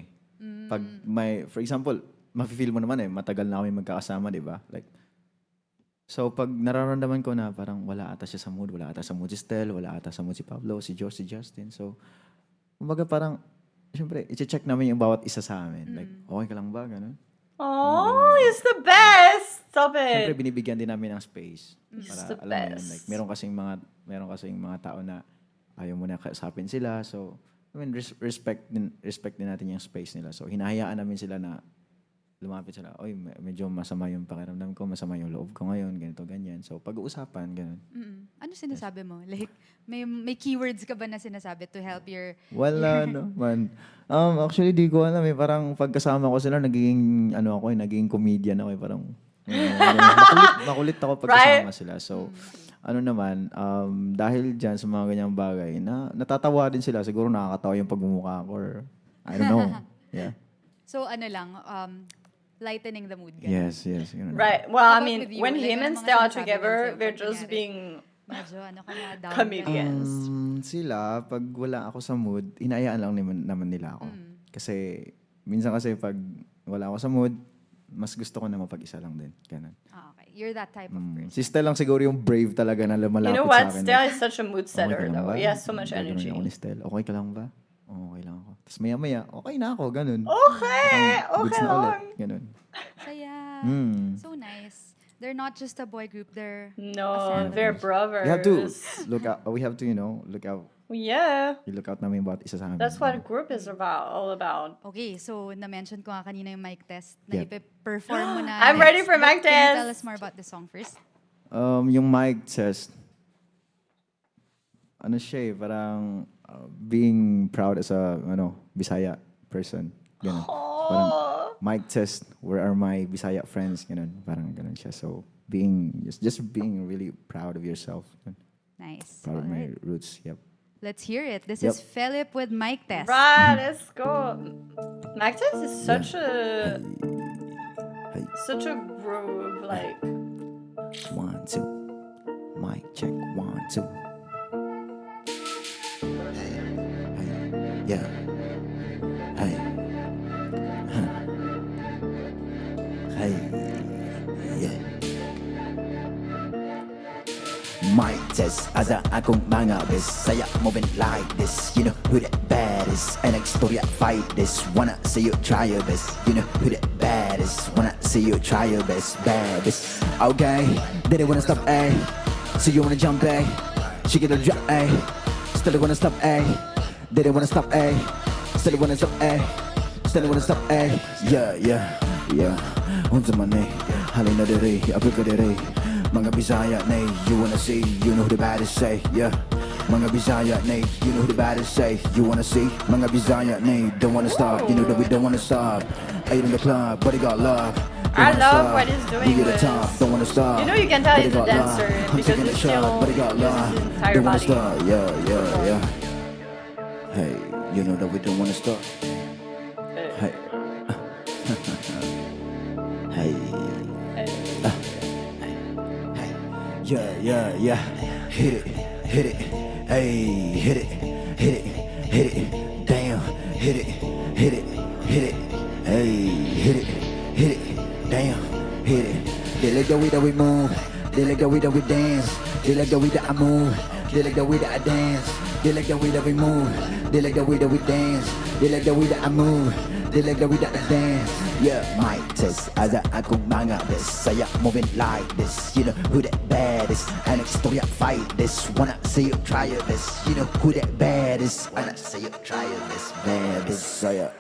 Pag may, for example, mafe-feel mo naman eh, matagal na kami magkakasama, di ba? Like, so pag nararamdaman ko na parang wala ata siya sa mood, wala ata sa mood si Stel, wala ata sa mood si Pablo, si George, si Justin. So, kumbaga parang, syempre, i-check namin yung bawat isa sa amin. Like, okay ka lang ba? Ganun. Oh, he's the best. Stop Siyempre, it. binibigyan din namin ng space. He's Para, the alam mo yun, best. like, meron kasing mga, meron kasing mga tao na ayaw mo na kausapin sila. So, I mean, res- respect din, respect din natin yung space nila. So, hinahayaan namin sila na lumapit sila. Oy, me- medyo masama yung pakiramdam ko, masama yung loob ko ngayon, ganito, ganyan. So, pag-uusapan, ganun. Mm-mm. Ano sinasabi mo? Like, may may keywords ka ba na sinasabi to help your... Wala naman. Um, actually, di ko alam eh. Parang pagkasama ko sila, naging, ano ako eh, naging comedian ako eh. Parang, uh, makulit, makulit ako pagkasama sila. So, ano naman, um, dahil dyan sa mga ganyang bagay, na natatawa din sila. Siguro nakakatawa yung pagmumukha ko or, I don't know. Yeah. So, ano lang, um, lightening the mood. ganun. Yes, yes. Ganun. Right. Well, I mean, when Like, him and Stella sinasabi together, they're just being Medyo, ano ka na, down. comedians. Um, sila, pag wala ako sa mood, hinayaan lang naman, naman nila ako. Kasi, minsan kasi pag wala ako sa mood, mas gusto ko na mapag-isa lang din. Ganun. Ah, okay. You're that type of Mm. person. Si Stel lang siguro yung brave talaga na lumalapit You know sa what? akin. Stella is such a mood "Okay setter, lang though. ba?" He has so much energy. ako ni Stel. Okay ka lang ba? Oo, okay lang ako. Tapos maya-maya, okay na ako. Ganun. Okay, Goods okay na ulit. lang. Ganun. Saya. Mm. So nice. They're not just a boy group. They're No, they're brothers. We have to look out, we have to, you know, look out, Yeah, look out namin about isa sa amin. that's what a group is about, all about. Okay, so na-mention ko nga kanina yung mic test na Yep. ipe-perform mo na. I'm ready for mic Can you tell test. us more about the song first? Um, yung mic test, ano siya eh, parang being proud as a, ano, Bisaya person. Ganun. Parang mic test, where are my Bisaya friends? Ganun. Parang ganun siya. So, being, just, just being really proud of yourself. Ganun. Nice. Proud of my Alright. roots. Yep. Let's hear it. This Yep. is Felip with mic test. Right, let's go. Magtest is such a Hey, such a groove, like One, two. Mic check. One, two. Yeah. Hey. Huh. Hey, yeah. Mic test Ada akong mga moving like this. You know who the baddest And Extoria fight this. Wanna see you try your best. You know who the baddest Wanna see you try your best. Baddest Okay. Didn't wanna stop, eh? So you wanna jump, eh? She get a drop, eh? Still wanna stop, eh They didn't wanna stop, eh? Still wanna stop, eh? Still wanna stop, eh? Yeah, yeah, yeah. Unsa man, eh Halin na dere Apil ka Mga Bisaya, nay You wanna see You know who the baddest say Yeah. Mga Bisaya, nay You know who the baddest say You wanna see. Mga Bisaya, nay Don't wanna stop You know that we don't wanna stop. Eight in the club But he got love. I love what he's doing We get the with- top Don't wanna stop. You know you can tell But he's a dancer I'm because taking he a shot, still But it got uses love. his entire body. stop. Yeah, yeah, yeah You know that we don't wanna stop. Hey. Hey. Uh, hey. Hey. Yeah, yeah, yeah. hit it, hit it, hey, hit it, hit it, hit it, damn, hit it, hit it, hit it, hey, hit it, hit it, damn, hit it. They like the way that we move, they like the way that we dance, they like the way that I move, they like the way that I dance, they like the way that we move, they like the way that we dance, they like the way that I move. They like the way that I dance. Yeah, my test Ada akong mga best Saya moving like this. You know who that baddest. Anak istorya fight this. Wanna see you try this You know who that baddest. Anak say you try this Baddest. Saya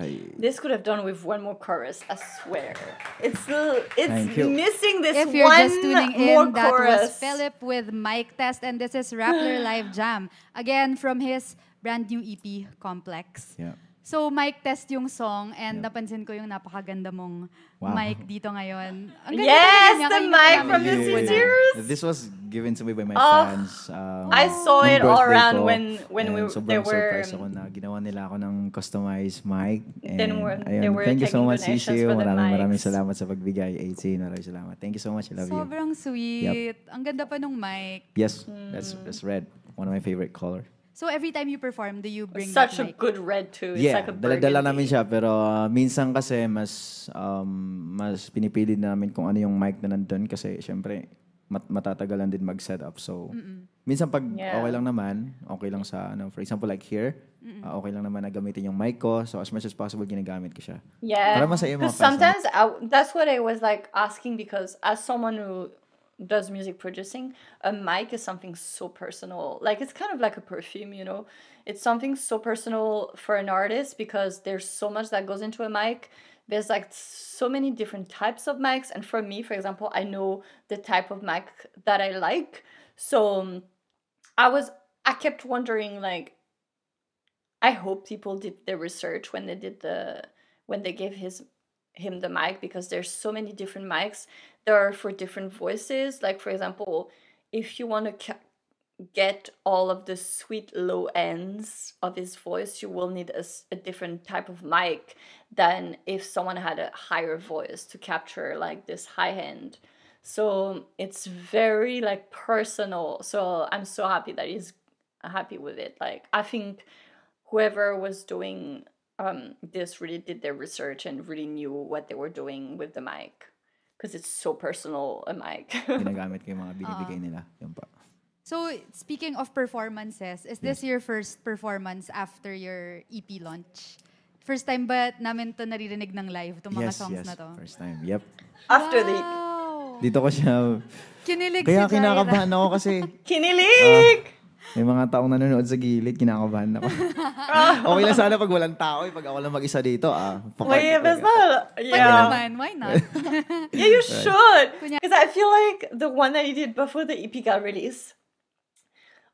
Hey. This could have done with one more chorus, I swear. It's still it's Thank you. missing this If you're one just tuning more in, that chorus. was Felip with Mic Test, and this is Rappler Live Jam. Again, from his brand new EP, Complex. Yeah. So, mic test yung song, and napansin ko yung napakaganda mong Wow. mic dito ngayon. Ang ganda Yes, talaga niya, the kanina mic from the. Sisters. This was given to me by my Oh, fans. Um, I saw nung it all birthday around ko. when- when And we- sobrang they were- surprised ako na ginawa nila ako ng customized mic. And Then they ayun, were thank you so much, donations CCU. for the Maraming maraming mics. salamat sa pagbigay. 18, maraming salamat. Thank you so much. I love you. Sobrang sweet. Ang ganda pa nung mic. Yes, that's, that's red. One of my favorite color. So, every time you perform, do you bring Such that a mic? good red too. It's yeah, like a dala-dala burgundy. namin siya pero uh, minsan kasi mas um, mas pinipili namin kung ano yung mic na nandun kasi syempre mat matatagalan din mag-set up. So minsan pag Yeah. okay lang naman, okay lang sa ano for example like here, uh, okay lang naman na gamitin yung mic ko. So as much as possible ginagamit ko siya. Yeah. Para masaya yung mga Because fans namin. sometimes I, that's what I was like asking because as someone who does music producing, a mic is something so personal. Like it's kind of like a perfume, you know. It's something so personal for an artist because there's so much that goes into a mic. There's like so many different types of mics, and for me, for example, I know the type of mic that I like. So um, I was I kept wondering like I hope people did the research when they did the when they gave his him the mic because there's so many different mics there are for different voices. Like for example if you want to get all of the sweet low ends of his voice you will need a different type of mic than if someone had a higher voice to capture like this high end. So it's very like personal. So i'm so happy that he's happy with it. Like i think whoever was doing um, this really did their research and really knew what they were doing with the mic because it's so personal a mic Ginagamit ko yung mga binibigay nila. Yun pa. So, speaking of performances, is this your first performance after your EP launch? First time ba namin to naririnig ng live, itong mga Yes, songs yes. na to? First time. Yep. after the Wow! Dito ko siya Kinilig Kaya si Jaira. kinakabahan ako kasi kinilig may mga taong nanonood sa gilid, kinakabahan ako. okay lang sana pag walang tao, eh, pag ako lang mag-isa dito, ah. fuck Wait, it. but it's not, Pwede yeah naman, why not? yeah you should because i feel like the one that he did before the ep got released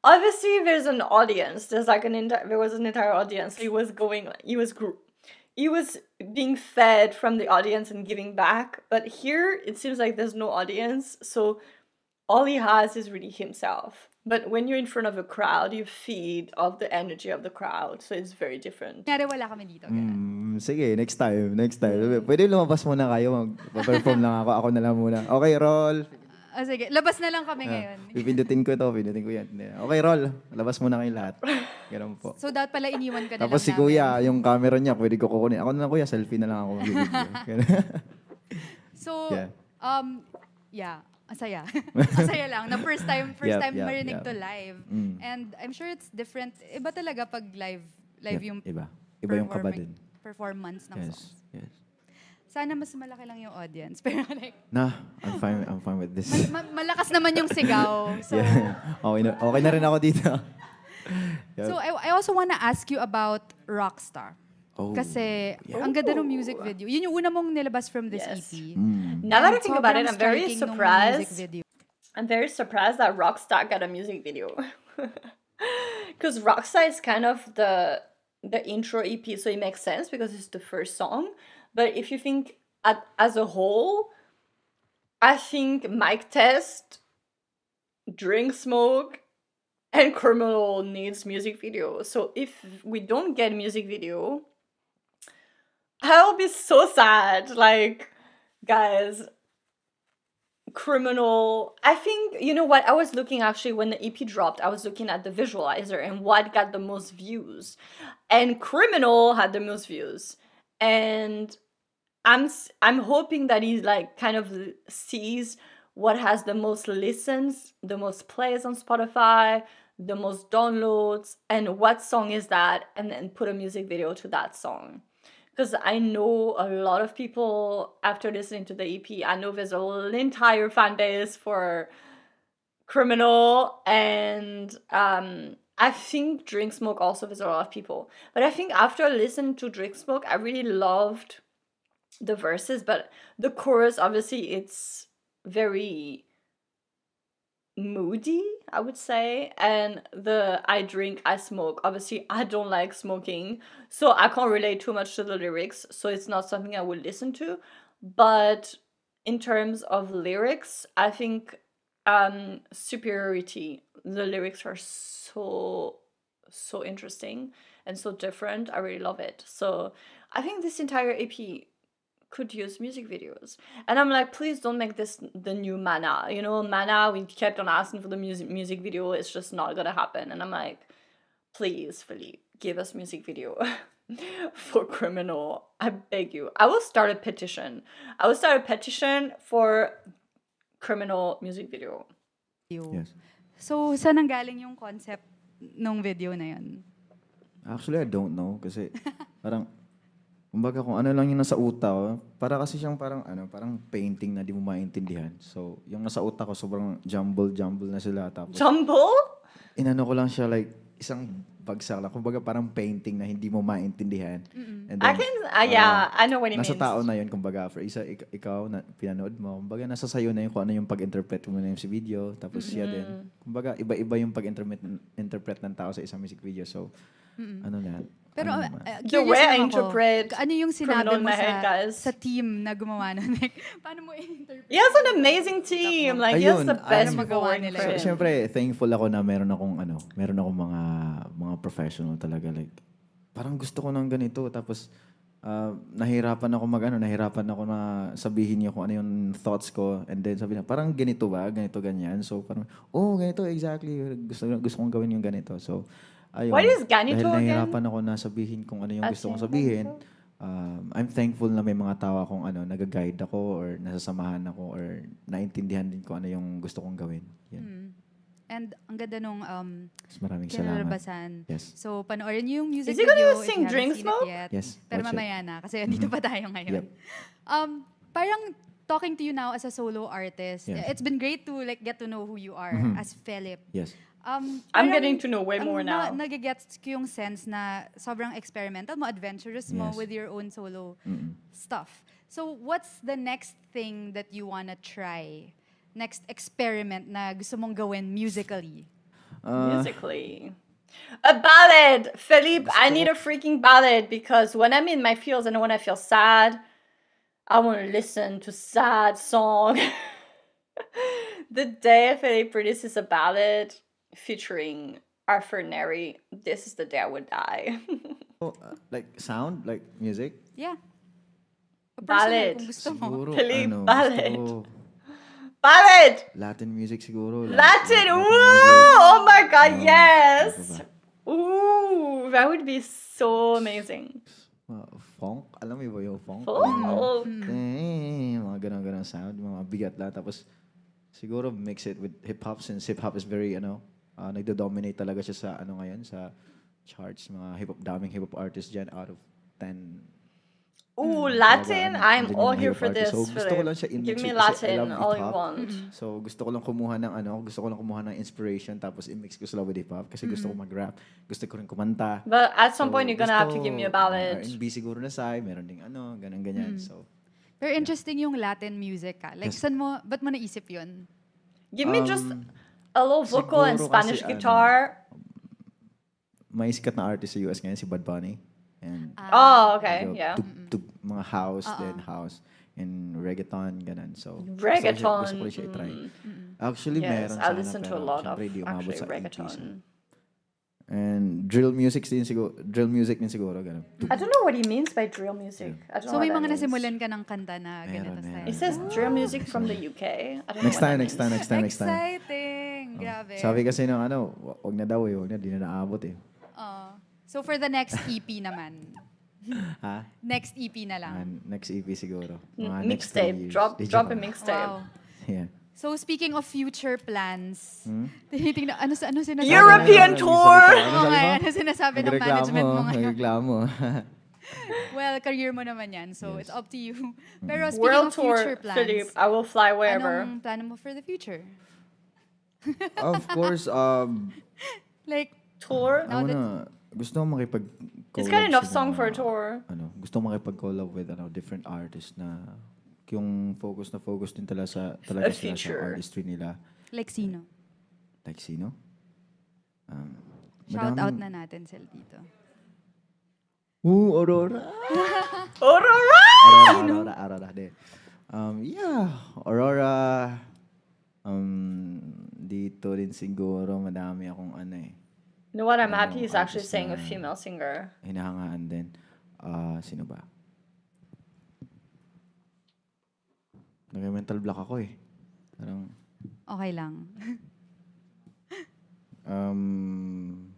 obviously there's an audience there's like an entire there was an entire audience he was going he was gr- he was being fed from the audience and giving back but here it seems like there's no audience so all he has is really himself but when you're in front of a crowd you feed off the energy of the crowd so it's very different Kunyari wala kami dito. ganun. Mm, sige, next time, next time. Pwede lumabas muna kayo, mag-perform lang ako, ako na lang muna. Okay, roll. Ah, sige, labas na lang kami Ah, ngayon. pipindutin ko ito, pindutin ko yan. Okay, roll. Labas muna kayo lahat. Ganun po. So, dapat pala iniwan ka na Tapos lang si namin. kuya, yung camera niya, pwede ko kukunin. Ako na lang kuya, selfie na lang ako. So, Yeah. um, yeah, ang saya. ang saya lang. Na first time, first Yep, time yep, marinig yep. to live. Mm. And I'm sure it's different. Iba talaga pag live, live Yep, yung iba. Iba yung kaba din. performance ng Yes, songs. yes. Sana mas malaki lang yung audience. Pero like, Nah, I'm fine, I'm fine with this. ma- malakas naman yung sigaw. So, yeah. okay, na, okay na rin ako dito. Yep. so I, I also wanna ask you about Rockstar. Oh, Kasi, ang ganda ng music video. Yun yung una mong nilabas from this Yes. EP. Mm. now that I think about it, I'm very striking nung music surprised. I'm very surprised that Rocksta got a music video. Because Rocksta is kind of the the intro EP, so it makes sense because it's the first song. But if you think at, as a whole, I think Mic Test, Drink Smoke, and Criminal needs music video. So if we don't get music video, I'll be so sad. Like, guys, criminal. I think you know what? I was looking actually when the ep dropped i was looking at the visualizer and what got the most views. And criminal had the most views. And i'm I'm hoping that he like kind of sees what has the most listens the most plays on spotify the most downloads and what song is that and then put a music video to that song because I know a lot of people after listening to the EP. I know there's an entire fan base for Criminal, and um, I think Drink Smoke also there's a lot of people. But I think after listening to Drink Smoke, I really loved the verses, but the chorus obviously it's very moody, I would say. And the I drink, I smoke. Obviously, I don't like smoking, so I can't relate too much to the lyrics, so it's not something I would listen to. But in terms of lyrics, I think um superiority, the lyrics are so so interesting and so different. I really love it. So I think this entire EP could use music videos. And I'm like, please don't make this the new Mana. You know, Mana, we kept on asking for the music music video. It's just not gonna happen. And I'm like, please, Felip, give us music video for criminal. I beg you. I will start a petition. I will start a petition for criminal music video. Yes. So, saan ang galing yung concept nung video na yun? Actually, I don't know. Kasi parang, kumbaga kung ano lang yung nasa utak para kasi siyang parang, ano, parang painting na di mo maintindihan. So, yung nasa utak ko, sobrang jumble-jumble na sila. Tapos, Jumble? inano ko lang siya like, isang bagsak lang. Kumbaga parang painting na hindi mo maintindihan. And I can, uh, yeah, I know what he nasa means. tao na yun, kumbaga, for isa, ik- ikaw, na, pinanood mo, kumbaga, nasa sayo na yun kung ano yung pag-interpret mo na yung sa video, tapos siya din. Kumbaga, iba-iba yung pag-interpret interpret ng tao sa isang music video. So, ano na, Pero ano uh, uh, The way I lang ako, interpret ano yung sinabi mo sa, guys. sa team na gumawa nun? Like, paano mo i-interpret? He has an amazing team. Like, he has Ayun, the best ano people magawa nila him. Siyempre, thankful ako na meron akong ano, meron akong mga mga professional talaga like parang gusto ko ng ganito tapos ah, nahirapan ako mag ano, nahirapan ako na sabihin niya kung ano yung thoughts ko and then sabi niya parang ganito ba, ganito ganyan. So parang oh, ganito exactly. Gusto gusto kong gawin yung ganito. So ayun. What is ganito Dahil again? nahirapan ako na sabihin kung ano yung As gusto kong in sabihin. Um, I'm thankful na may mga tao akong ano, nag-guide ako or nasasamahan ako or naintindihan din ko ano yung gusto kong gawin. Yan. Mm. And ang ganda nung um, maraming salamat. kinalabasan. Yes. So, panoorin niyo yung music Is he gonna video sing Drink Smoke? it yet. Yes, Pero watch it. mamaya na, kasi dito pa tayo ngayon. Yep. Um, parang talking to you now as a solo artist, Yes. it's been great to like get to know who you are as Philip. Yes. Um, I'm getting to know way ang more na, now. nagigets ko yung sense na sobrang experimental mo, adventurous mo Yes. with your own solo Mm-mm. stuff. So, what's the next thing that you wanna try? Next experiment na gusto mong gawin musically? Uh, musically. A ballad, Felip. I need a freaking ballad because when I'm in my feels and when I feel sad, I want to listen to sad song. the day Felip releases a ballad featuring Arthur Nery, this is the day I would die. oh, uh, like sound, like music. Yeah. Ballad. Kung gusto mo. Siguro, Felip, ano, ballad. gusto ballad, Latin music siguro. Latin. Woo! music. Oh my God, Um, yes. Ooh, that would be so amazing. Uh, funk, alam mo ba yung funk? Oh. Eh, mga ganun-ganun sound, mga bigat lang. Tapos, siguro mix it with hip-hop since hip-hop is very, ano, uh, nagdo-dominate talaga siya sa, ano ngayon, sa charts. Mga hip-hop, daming hip-hop artists dyan out of 10. Ooh, talaga, Latin, ano, I'm all here for artists. this. So, gusto ko lang siya in-mix Give me Latin, all you want. So, gusto ko lang kumuha ng ano, gusto ko lang kumuha ng inspiration tapos i-mix ko sila with hip-hop kasi gusto ko mag-rap. Gusto ko rin kumanta. But at some So, point, you're gonna have to gusto, give me a uh, ballad. R&B siguro na side, meron ding ano, ganun ganyan. So, Pero interesting yung Latin music ka. Like, Yes. saan mo, ba't mo naisip yun? Give me just Um, a little vocal and Spanish kasi, ano, guitar. may sikat na artist sa US ngayon si Bad Bunny. And ah. oh, okay, medyo yeah. tug, tug, mga house, uh-uh. then house, and reggaeton, ganun. So, gusto ko siya- Reggaeton. Gusto ko rin siya i-try. Actually, Yes, meron I sana, listen to a pero lot of syempre, di umabot actually sa 80s. Eh. reggaeton. And drill music din siguro. Drill music din siguro. Ganun. I don't know what he means by drill music. I don't So know may what that mga means. nasimulan ka ng kanta na ganito Meron, style. meron. It says drill music from the UK. I don't Next know what time, that next time, next time, next time. Exciting! Grabe. Sabi kasi ng ano, wa- wag na daw eh, wag na, di na naabot eh. Oo. so for the next EP naman. Ha? Next EP na lang. Ah, next EP siguro. Mga Mixtape. Drop, drop a mixtape. Wow. Yeah. So speaking of future plans, Hmm? tinitingnan, ano, sa- ano sinasabi? European Ano, ano, tour! ano, ano, Oo sabi nga, ano sinasabi ng management mo ngayon? Nagreklamo. Well, career mo naman yan, so it's up to you. Pero speaking World of tour, future plans, Philippe. I will fly wherever. anong plano mo for the future? Of course, um, Like, Tour? Now ako that- na, gusto ko makipag He's got enough song for a tour. Ano, gusto ko makipag-collab with ano, different artists na yung focus na focus din talaga sa talaga A sila sa feature. artistry nila. like sino? Like sino? Um, Shout out na natin sila dito. Ooh, Aurora. Aurora! Aurora, Aurora, Aurora. De. Um, yeah, Aurora. Um, dito din siguro madami akong ano eh. You know what? I'm Ano, happy he's actually saying a female singer. hinahangaan din. Ah, sino ba? Nag-mental block ako eh. Parang, Okay lang. um,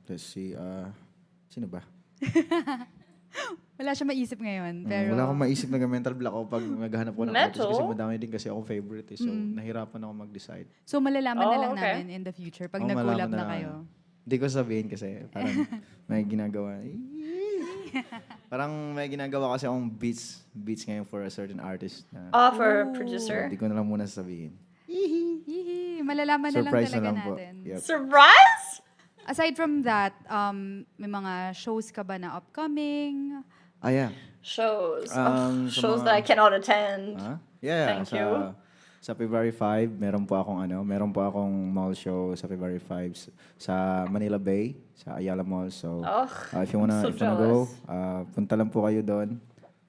let's see, ah, sino ba? Wala siya maisip ngayon, Mm, pero... Wala akong maisip na mental block ako pag naghahanap ko ng artist kasi madami din kasi akong favorite eh. So, nahirapan ako mag-decide. So, malalaman na Oh, lang okay. namin in the future pag Ako nag-collab malaman na kayo. Hindi ko sabihin kasi parang may ginagawa. parang may ginagawa kasi akong beats beats ngayon for a certain artist na Oh, for a producer. hindi ko na lang muna sasabihin. Hihi, malalaman na lang Surprise talaga na lang po. natin. Yep. Surprise? Aside from that, um, may mga shows ka ba na upcoming? Ah, yeah. Shows. Um, sa shows mga- that I cannot attend. Ah? Yeah, Thank sa, you. Sa February 5, meron po akong ano, meron po akong mall show sa February 5 s- sa Manila Bay, sa Ayala Mall. So, Ugh, uh, if you wanna, so if you wanna go, uh, punta lang po kayo doon.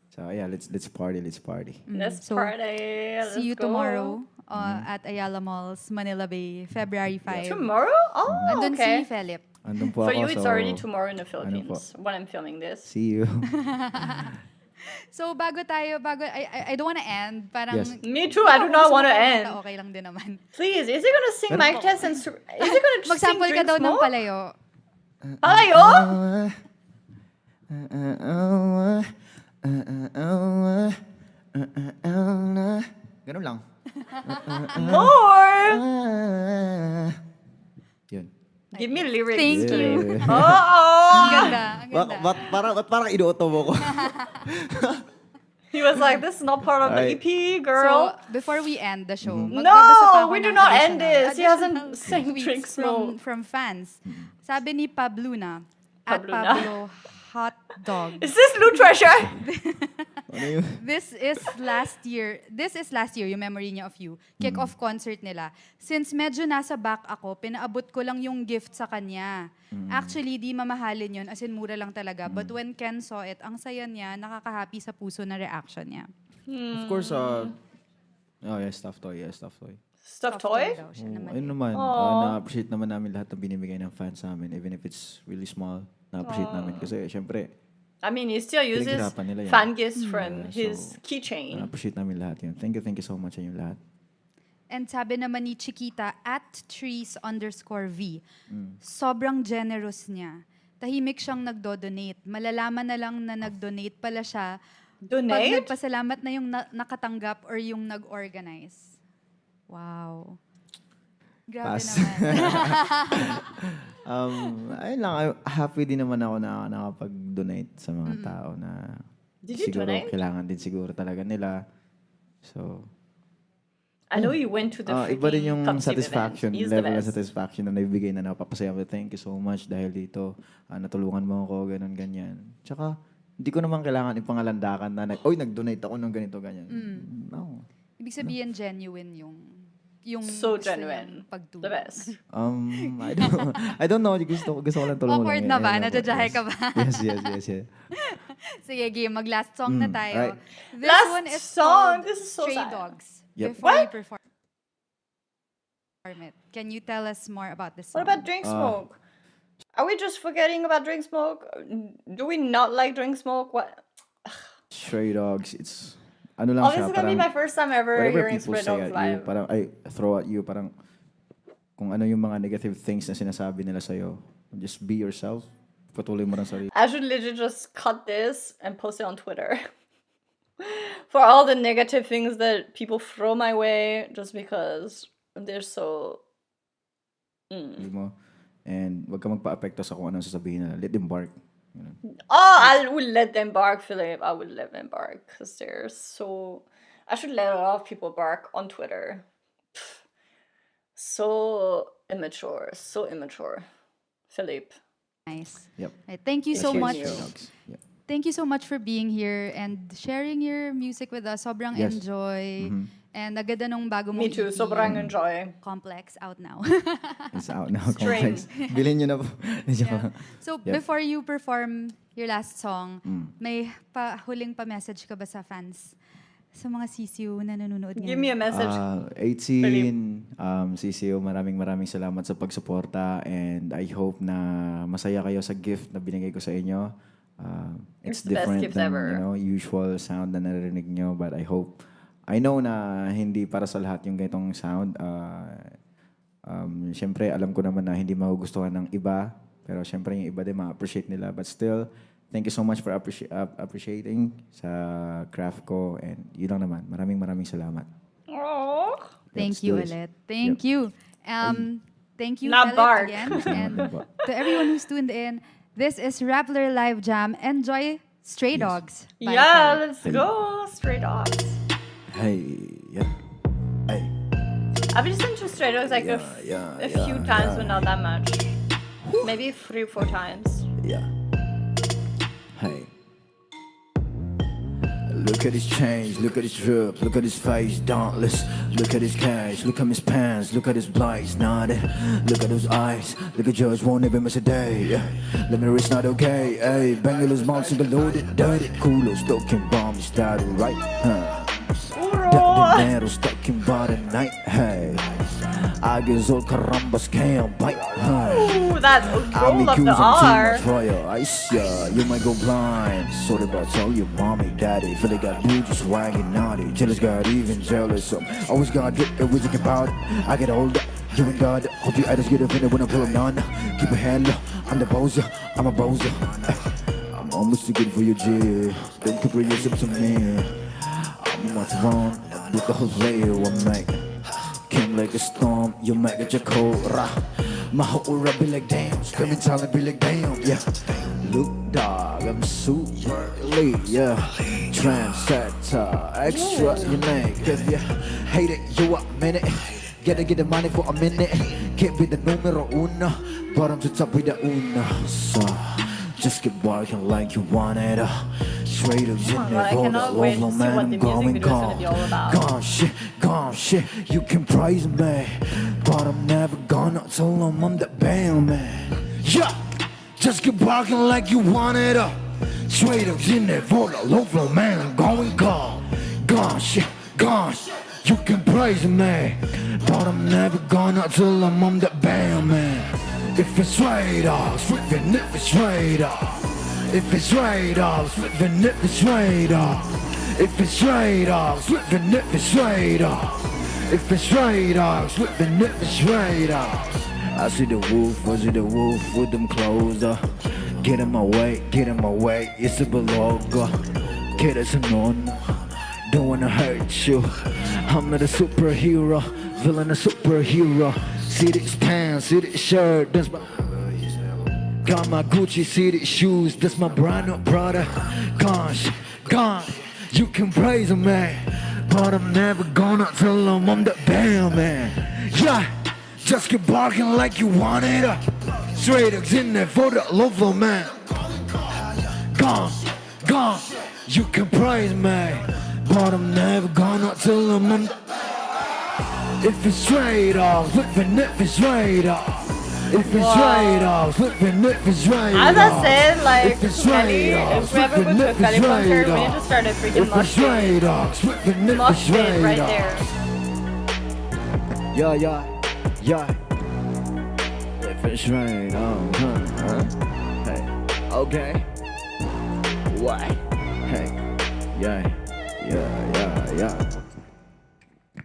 So, yeah, let's let's party, let's party. Let's So, party. Let's See you go. tomorrow uh, Mm-hmm. at Ayala Malls, Manila Bay, February 5. Tomorrow? Oh, Andun okay. si Philip. Andun po For ako, you, it's so, already tomorrow in the po? Philippines when I'm filming this. See you. So, bago tayo, bago, I, I, I don't wanna end. Parang, Yes. Me too. I do not gusto want to mo end. Okay lang din naman. Please, is he gonna sing po- test and is he gonna sing Mag-sample ka daw ng palayo. Palayo? Ganun lang. More. Yun. Give me lyrics. Thank you. Yeah. Oh, Ang ganda, ang Ba- ganda. ba't parang, ba't parang inuuto mo ko? he was like, "This is not part of the EP, girl." So, before we end the show, Mm-hmm. no, we do not end additional- this. He hasn't sang tweets Drink from, from fans. Sabi ni Pabluna, at Pablo Hot Dog. Is this Blue Treasure? ano yun? This is last year. This is last year, yung memory niya of you. Kick-off concert nila. Since medyo nasa back ako, pinaabot ko lang yung gift sa kanya. Actually, di mamahalin yun. As in, mura lang talaga. But when Ken saw it, ang saya niya, nakaka-happy sa puso na reaction niya. Of course, uh, oh yeah, stuffed toy, yeah, stuffed toy. Stuffed toy? daw siya naman. Oh, ayun naman, uh, na-appreciate naman namin lahat ng binibigay ng fans sa amin, even if it's really small, na-appreciate namin. Kasi, syempre, I mean, he still uses fan gifts from Yeah, his so- keychain. na-appreciate namin lahat yun. Thank you, thank you so much sa inyo lahat. And sabi naman ni Chiquita, at trees underscore V, sobrang generous niya. Tahimik siyang nagdo-donate. Malalaman na lang na nag-donate pala siya pag Donate? nagpasalamat na yung na- nakatanggap or yung nag-organize. Wow. Grabe Pass. naman. Um, ayun lang, ay- happy din naman ako na nakapag-donate sa mga tao na Did you siguro donate? kailangan din siguro talaga nila. So, I know you went to the ah, iba rin yung satisfaction, event. He's the level ng best. satisfaction na naibigay na napapasaya ko. Thank you so much dahil dito, ah, natulungan mo ako, ganun, ganyan. Tsaka, hindi ko naman kailangan ipangalandakan na, nag- oy, nag-donate ako ng ganito, ganyan. No. Ibig sabihin, genuine yung yung So gusto genuine. niyang pagtulong. The best. Um, I don't, I don't know. Gusto, gusto ko lang tulungan. Awkward na ba? Nadyajahe ka ba? yes, yes, yes, yes. Sige, game. Mag-last song na Mm, tayo. alright. This Last one is song? called This is so Stray sad. Dogs. Yep. Before What? we perform it, can you tell us more about this What song? about Drink Ah. Smoke? Are we just forgetting about Drink Smoke? Do we not like Drink Smoke? What? Stray Dogs, it's ano lang Oh, siya, this is gonna be my first time ever whatever hearing people Stray say at you, live. parang I throw at you, parang kung ano yung mga negative things na sinasabi nila sa'yo, just be yourself. Patuloy mo lang sarili. I should literally just cut this and post it on Twitter. For all the negative things that people throw my way just because they're so. Mm. mo. And wag ka magpa-apekto sa kung anong sasabihin nila. Let them bark. You know? Oh, I would let them bark, Felip. I would let them bark because they're so. I should let a lot of people bark on Twitter. Pff. So immature. So immature. Felip. Nice. Yep. Right, Thank you so much. you. Stray Dogs. Yep. Thank you so much for being here and sharing your music with us. Sobrang Yes. enjoy. And agad nung bago mong Me too. EP, Sobrang enjoy. Complex out now. It's out now. String. Complex. Bilhin nyo na po. Yeah. So Yeah. before you perform your last song, may pa huling pa message ka ba sa fans? Sa mga CCU na nanonood ngayon? Give me a message. Ah, 18, um, CCO, maraming maraming salamat sa pagsuporta and I hope na masaya kayo sa gift na binigay ko sa inyo. Ah, it's, It's the best different gift than ever. you know usual sound na naririnig nyo but I hope I know na hindi para sa lahat yung ganitong sound. Ah, um, Siyempre, alam ko naman na hindi magugustuhan ng iba. Pero siyempre, yung iba din ma-appreciate nila. But still, thank you so much for appreci- uh, appreciating sa craft ko. And yun lang naman. Maraming maraming salamat. Oh. Thank Let's you, ulit. Thank you. Um, thank you, Not bark. again. And to everyone who's tuned in, this is Rappler Live Jam. Enjoy Stray Dogs. by Yeah, let's go. Stray Dogs. Hey, yeah. Hey, I've listened to Stray Dogs like a, f- yeah, a yeah, few times, yeah. but not that much. Maybe three, four times. yeah. Hey. Look at his change, look at his drip, look at his face, dauntless. Look at his cash, look at his pants, look at his blights, nodded. Look at those eyes, look at Judge, won't even miss a day. Yeah. Let me wrist not okay, hey. Bangalores, mount single loaded, dirty. Kulos, talking bomb, started right, huh? Dinero stuck by the night, hey. I guess all carambas can't bite, huh? Ooh, that I'm roll of the R. your ice, yeah. You might go blind. Sorry about tell your mommy, daddy. Feel like got you just wagging naughty. Jealous got even jealous. Um, always got drip, always thinking about it. I get older. You and God, hope you others get offended when I pull them down. Keep a hand low. I'm the bozer, I'm a bozer. I'm almost too good for your G. Don't compare yourself to me. What's wrong with the one mate. Came like a storm, you make it your cold rah. My whole rap be like damn, screaming talent be like damn, yeah. Look dog, I'm super elite, yeah. Trendsetter, extra unique. You hate it, you a minute. Gotta get the money for a minute. Can't be the numero uno, I'm the top with the uno. So just keep working like you want it. Uh. Straight up in God, there, I roll cannot it wait to over, see man. I'm going video is gonna gone. be all about. Gone shit, gone shit. You can praise me, but I'm never gonna tell them I'm the band man. Yeah, just keep walking like you want it up. Up in it over, man. I'm going gone. Gone shit, gone. shit. You can praise me, but I'm never gonna tell them I'm the band man. If it's off, swiftly if it's straight off. If it's off, swiftly if it's off. If it's off, swiftly if it's off. If it's off, swiftly if it's straight. I see the wolf, I see the wolf with them clothes up. Get in my way, get in my way, it's a beloga. Get us an on, don't wanna hurt you. I'm not a superhero, villain a superhero. See this pants, see this shirt, that's my. Got my Gucci city shoes, that's my brand new brother. Gosh, gone, you can praise me, but I'm never gonna tell them I'm the band man. Yeah, just keep barking like you want it. Straight up in there for the love man. Gone, gone, you can praise me, but I'm never gonna tell them I'm if it's straight off, if it's straight off. If it's straight off, flipping if it's straight As off. I said, like, if it's Kelly, straight off, if we ever go flipping to a Kelly straight we need to off. start a freaking mosh pit. straight off, flipping if it's Mosh pit right off. there. Yeah, yeah, yeah. If it's right on, huh? huh? Hey, okay. Why? Hey, yeah, yeah, yeah, yeah.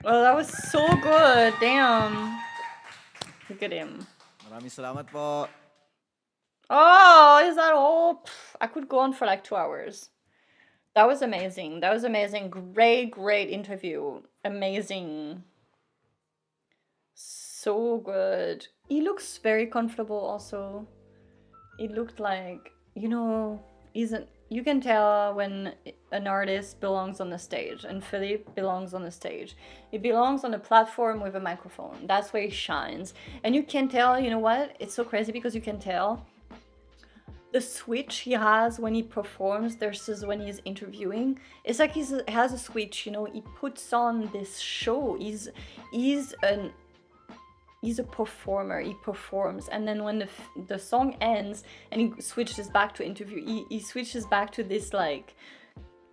Well, that was so good. Damn. Look at him. Maraming salamat po. Oh, is that all? I could go on for like two hours. That was amazing. That was amazing. Great, great interview. Amazing. So good. He looks very comfortable also. It looked like, you know, isn't you can tell when an artist belongs on the stage and Felip belongs on the stage. He belongs on a platform with a microphone. That's where he shines. And you can tell, you know what? It's so crazy because you can tell the switch he has when he performs versus when he's interviewing it's like he has a switch you know he puts on this show he's he's an he's a performer he performs and then when the, the song ends and he switches back to interview he, he switches back to this like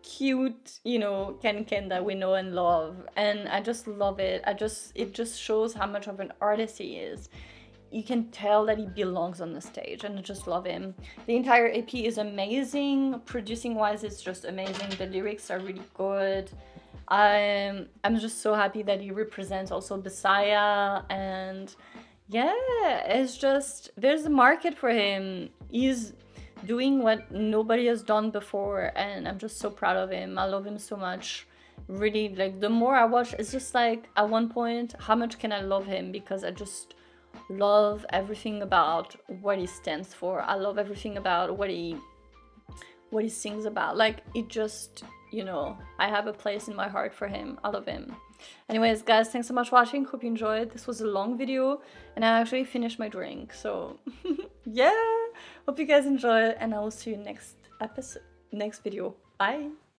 cute you know ken ken that we know and love and i just love it i just it just shows how much of an artist he is you can tell that he belongs on the stage and I just love him. The entire EP is amazing. Producing wise, it's just amazing. The lyrics are really good. I'm I'm just so happy that he represents also Bisaya and yeah, it's just there's a market for him. He's doing what nobody has done before and I'm just so proud of him. I love him so much. Really like the more I watch, it's just like at one point, how much can I love him because I just love everything about what he stands for. I love everything about what he what he sings about. Like it just, you know, I have a place in my heart for him. I love him. Anyways, guys, thanks so much for watching. Hope you enjoyed. This was a long video and I actually finished my drink. So yeah, hope you guys enjoy and I will see you next episode, next video. Bye.